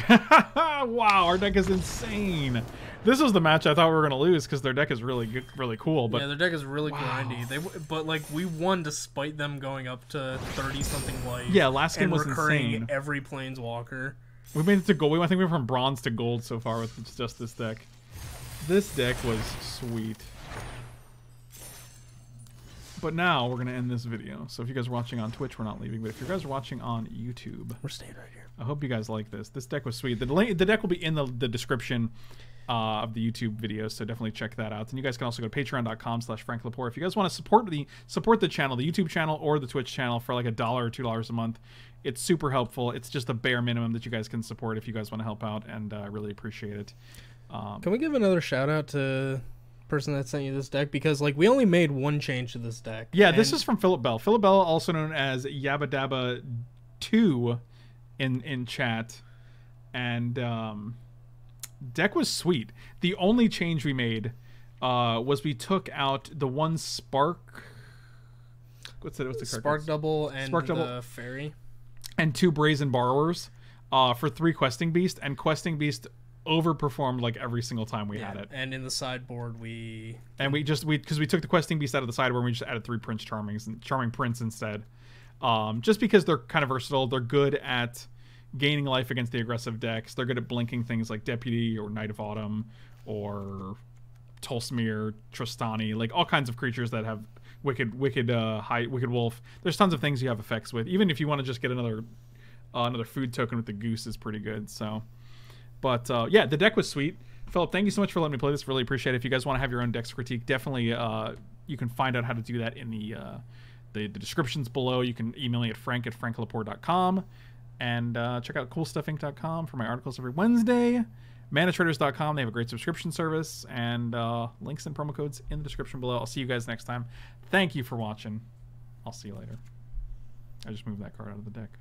*laughs* wow, our deck is insane. This was the match I thought we were gonna lose because their deck is really good, really cool. But yeah, their deck is really Wow. grindy. They but like we won despite them going up to thirty something life. Yeah, last game and was recurring insane. every planeswalker. we made it to gold. We I think we went from bronze to gold so far with just this deck. This deck was sweet. But now we're gonna end this video. So if you guys are watching on Twitch, we're not leaving. But if you guys are watching on YouTube, We're staying right here. I hope you guys like this. This deck was sweet. The link, the deck will be in the, the description uh, of the YouTube video, so definitely check that out. And you guys can also go to patreon.com slash Frank Lepore. If you guys want to support the support the channel, the YouTube channel or the Twitch channel for like a dollar or two dollars a month, it's super helpful. It's just the bare minimum that you guys can support if you guys want to help out, and uh, I really appreciate it. Um, Can we give another shout out to person that sent you this deck because like we only made one change to this deck. Yeah, this is from Philip Bell. Philip Bell, also known as Yabba Dabba Two, in in chat, and um, deck was sweet. The only change we made uh, was we took out the one spark. What's it? What's the card? Spark Double and Spark the Double. Fairy. and two brazen borrowers uh, for three questing beast, and questing beast overperformed like every single time we had it. And in the sideboard we and we just we because we took the questing beast out of the sideboard and we just added three prince charmings and charming prince instead um just because they're kind of versatile they're good at gaining life against the aggressive decks they're good at blinking things like deputy or knight of autumn or Tolsimir, Trostani, like all kinds of creatures that have wicked, wicked, uh, high, wicked wolf. There's tons of things you have effects with. Even if you want to just get another, uh, another food token with the goose is pretty good. So, but uh, yeah, the deck was sweet. Philip, thank you so much for letting me play this. Really appreciate it. If you guys want to have your own decks critique, definitely uh, you can find out how to do that in the, uh, the the descriptions below. You can email me at frank at franklepore.com and uh, check out coolstuffinc.com for my articles every Wednesday. Manatraders.com, they have a great subscription service and uh, links and promo codes in the description below. I'll see you guys next time. Thank you for watching. I'll see you later. I just moved that card out of the deck.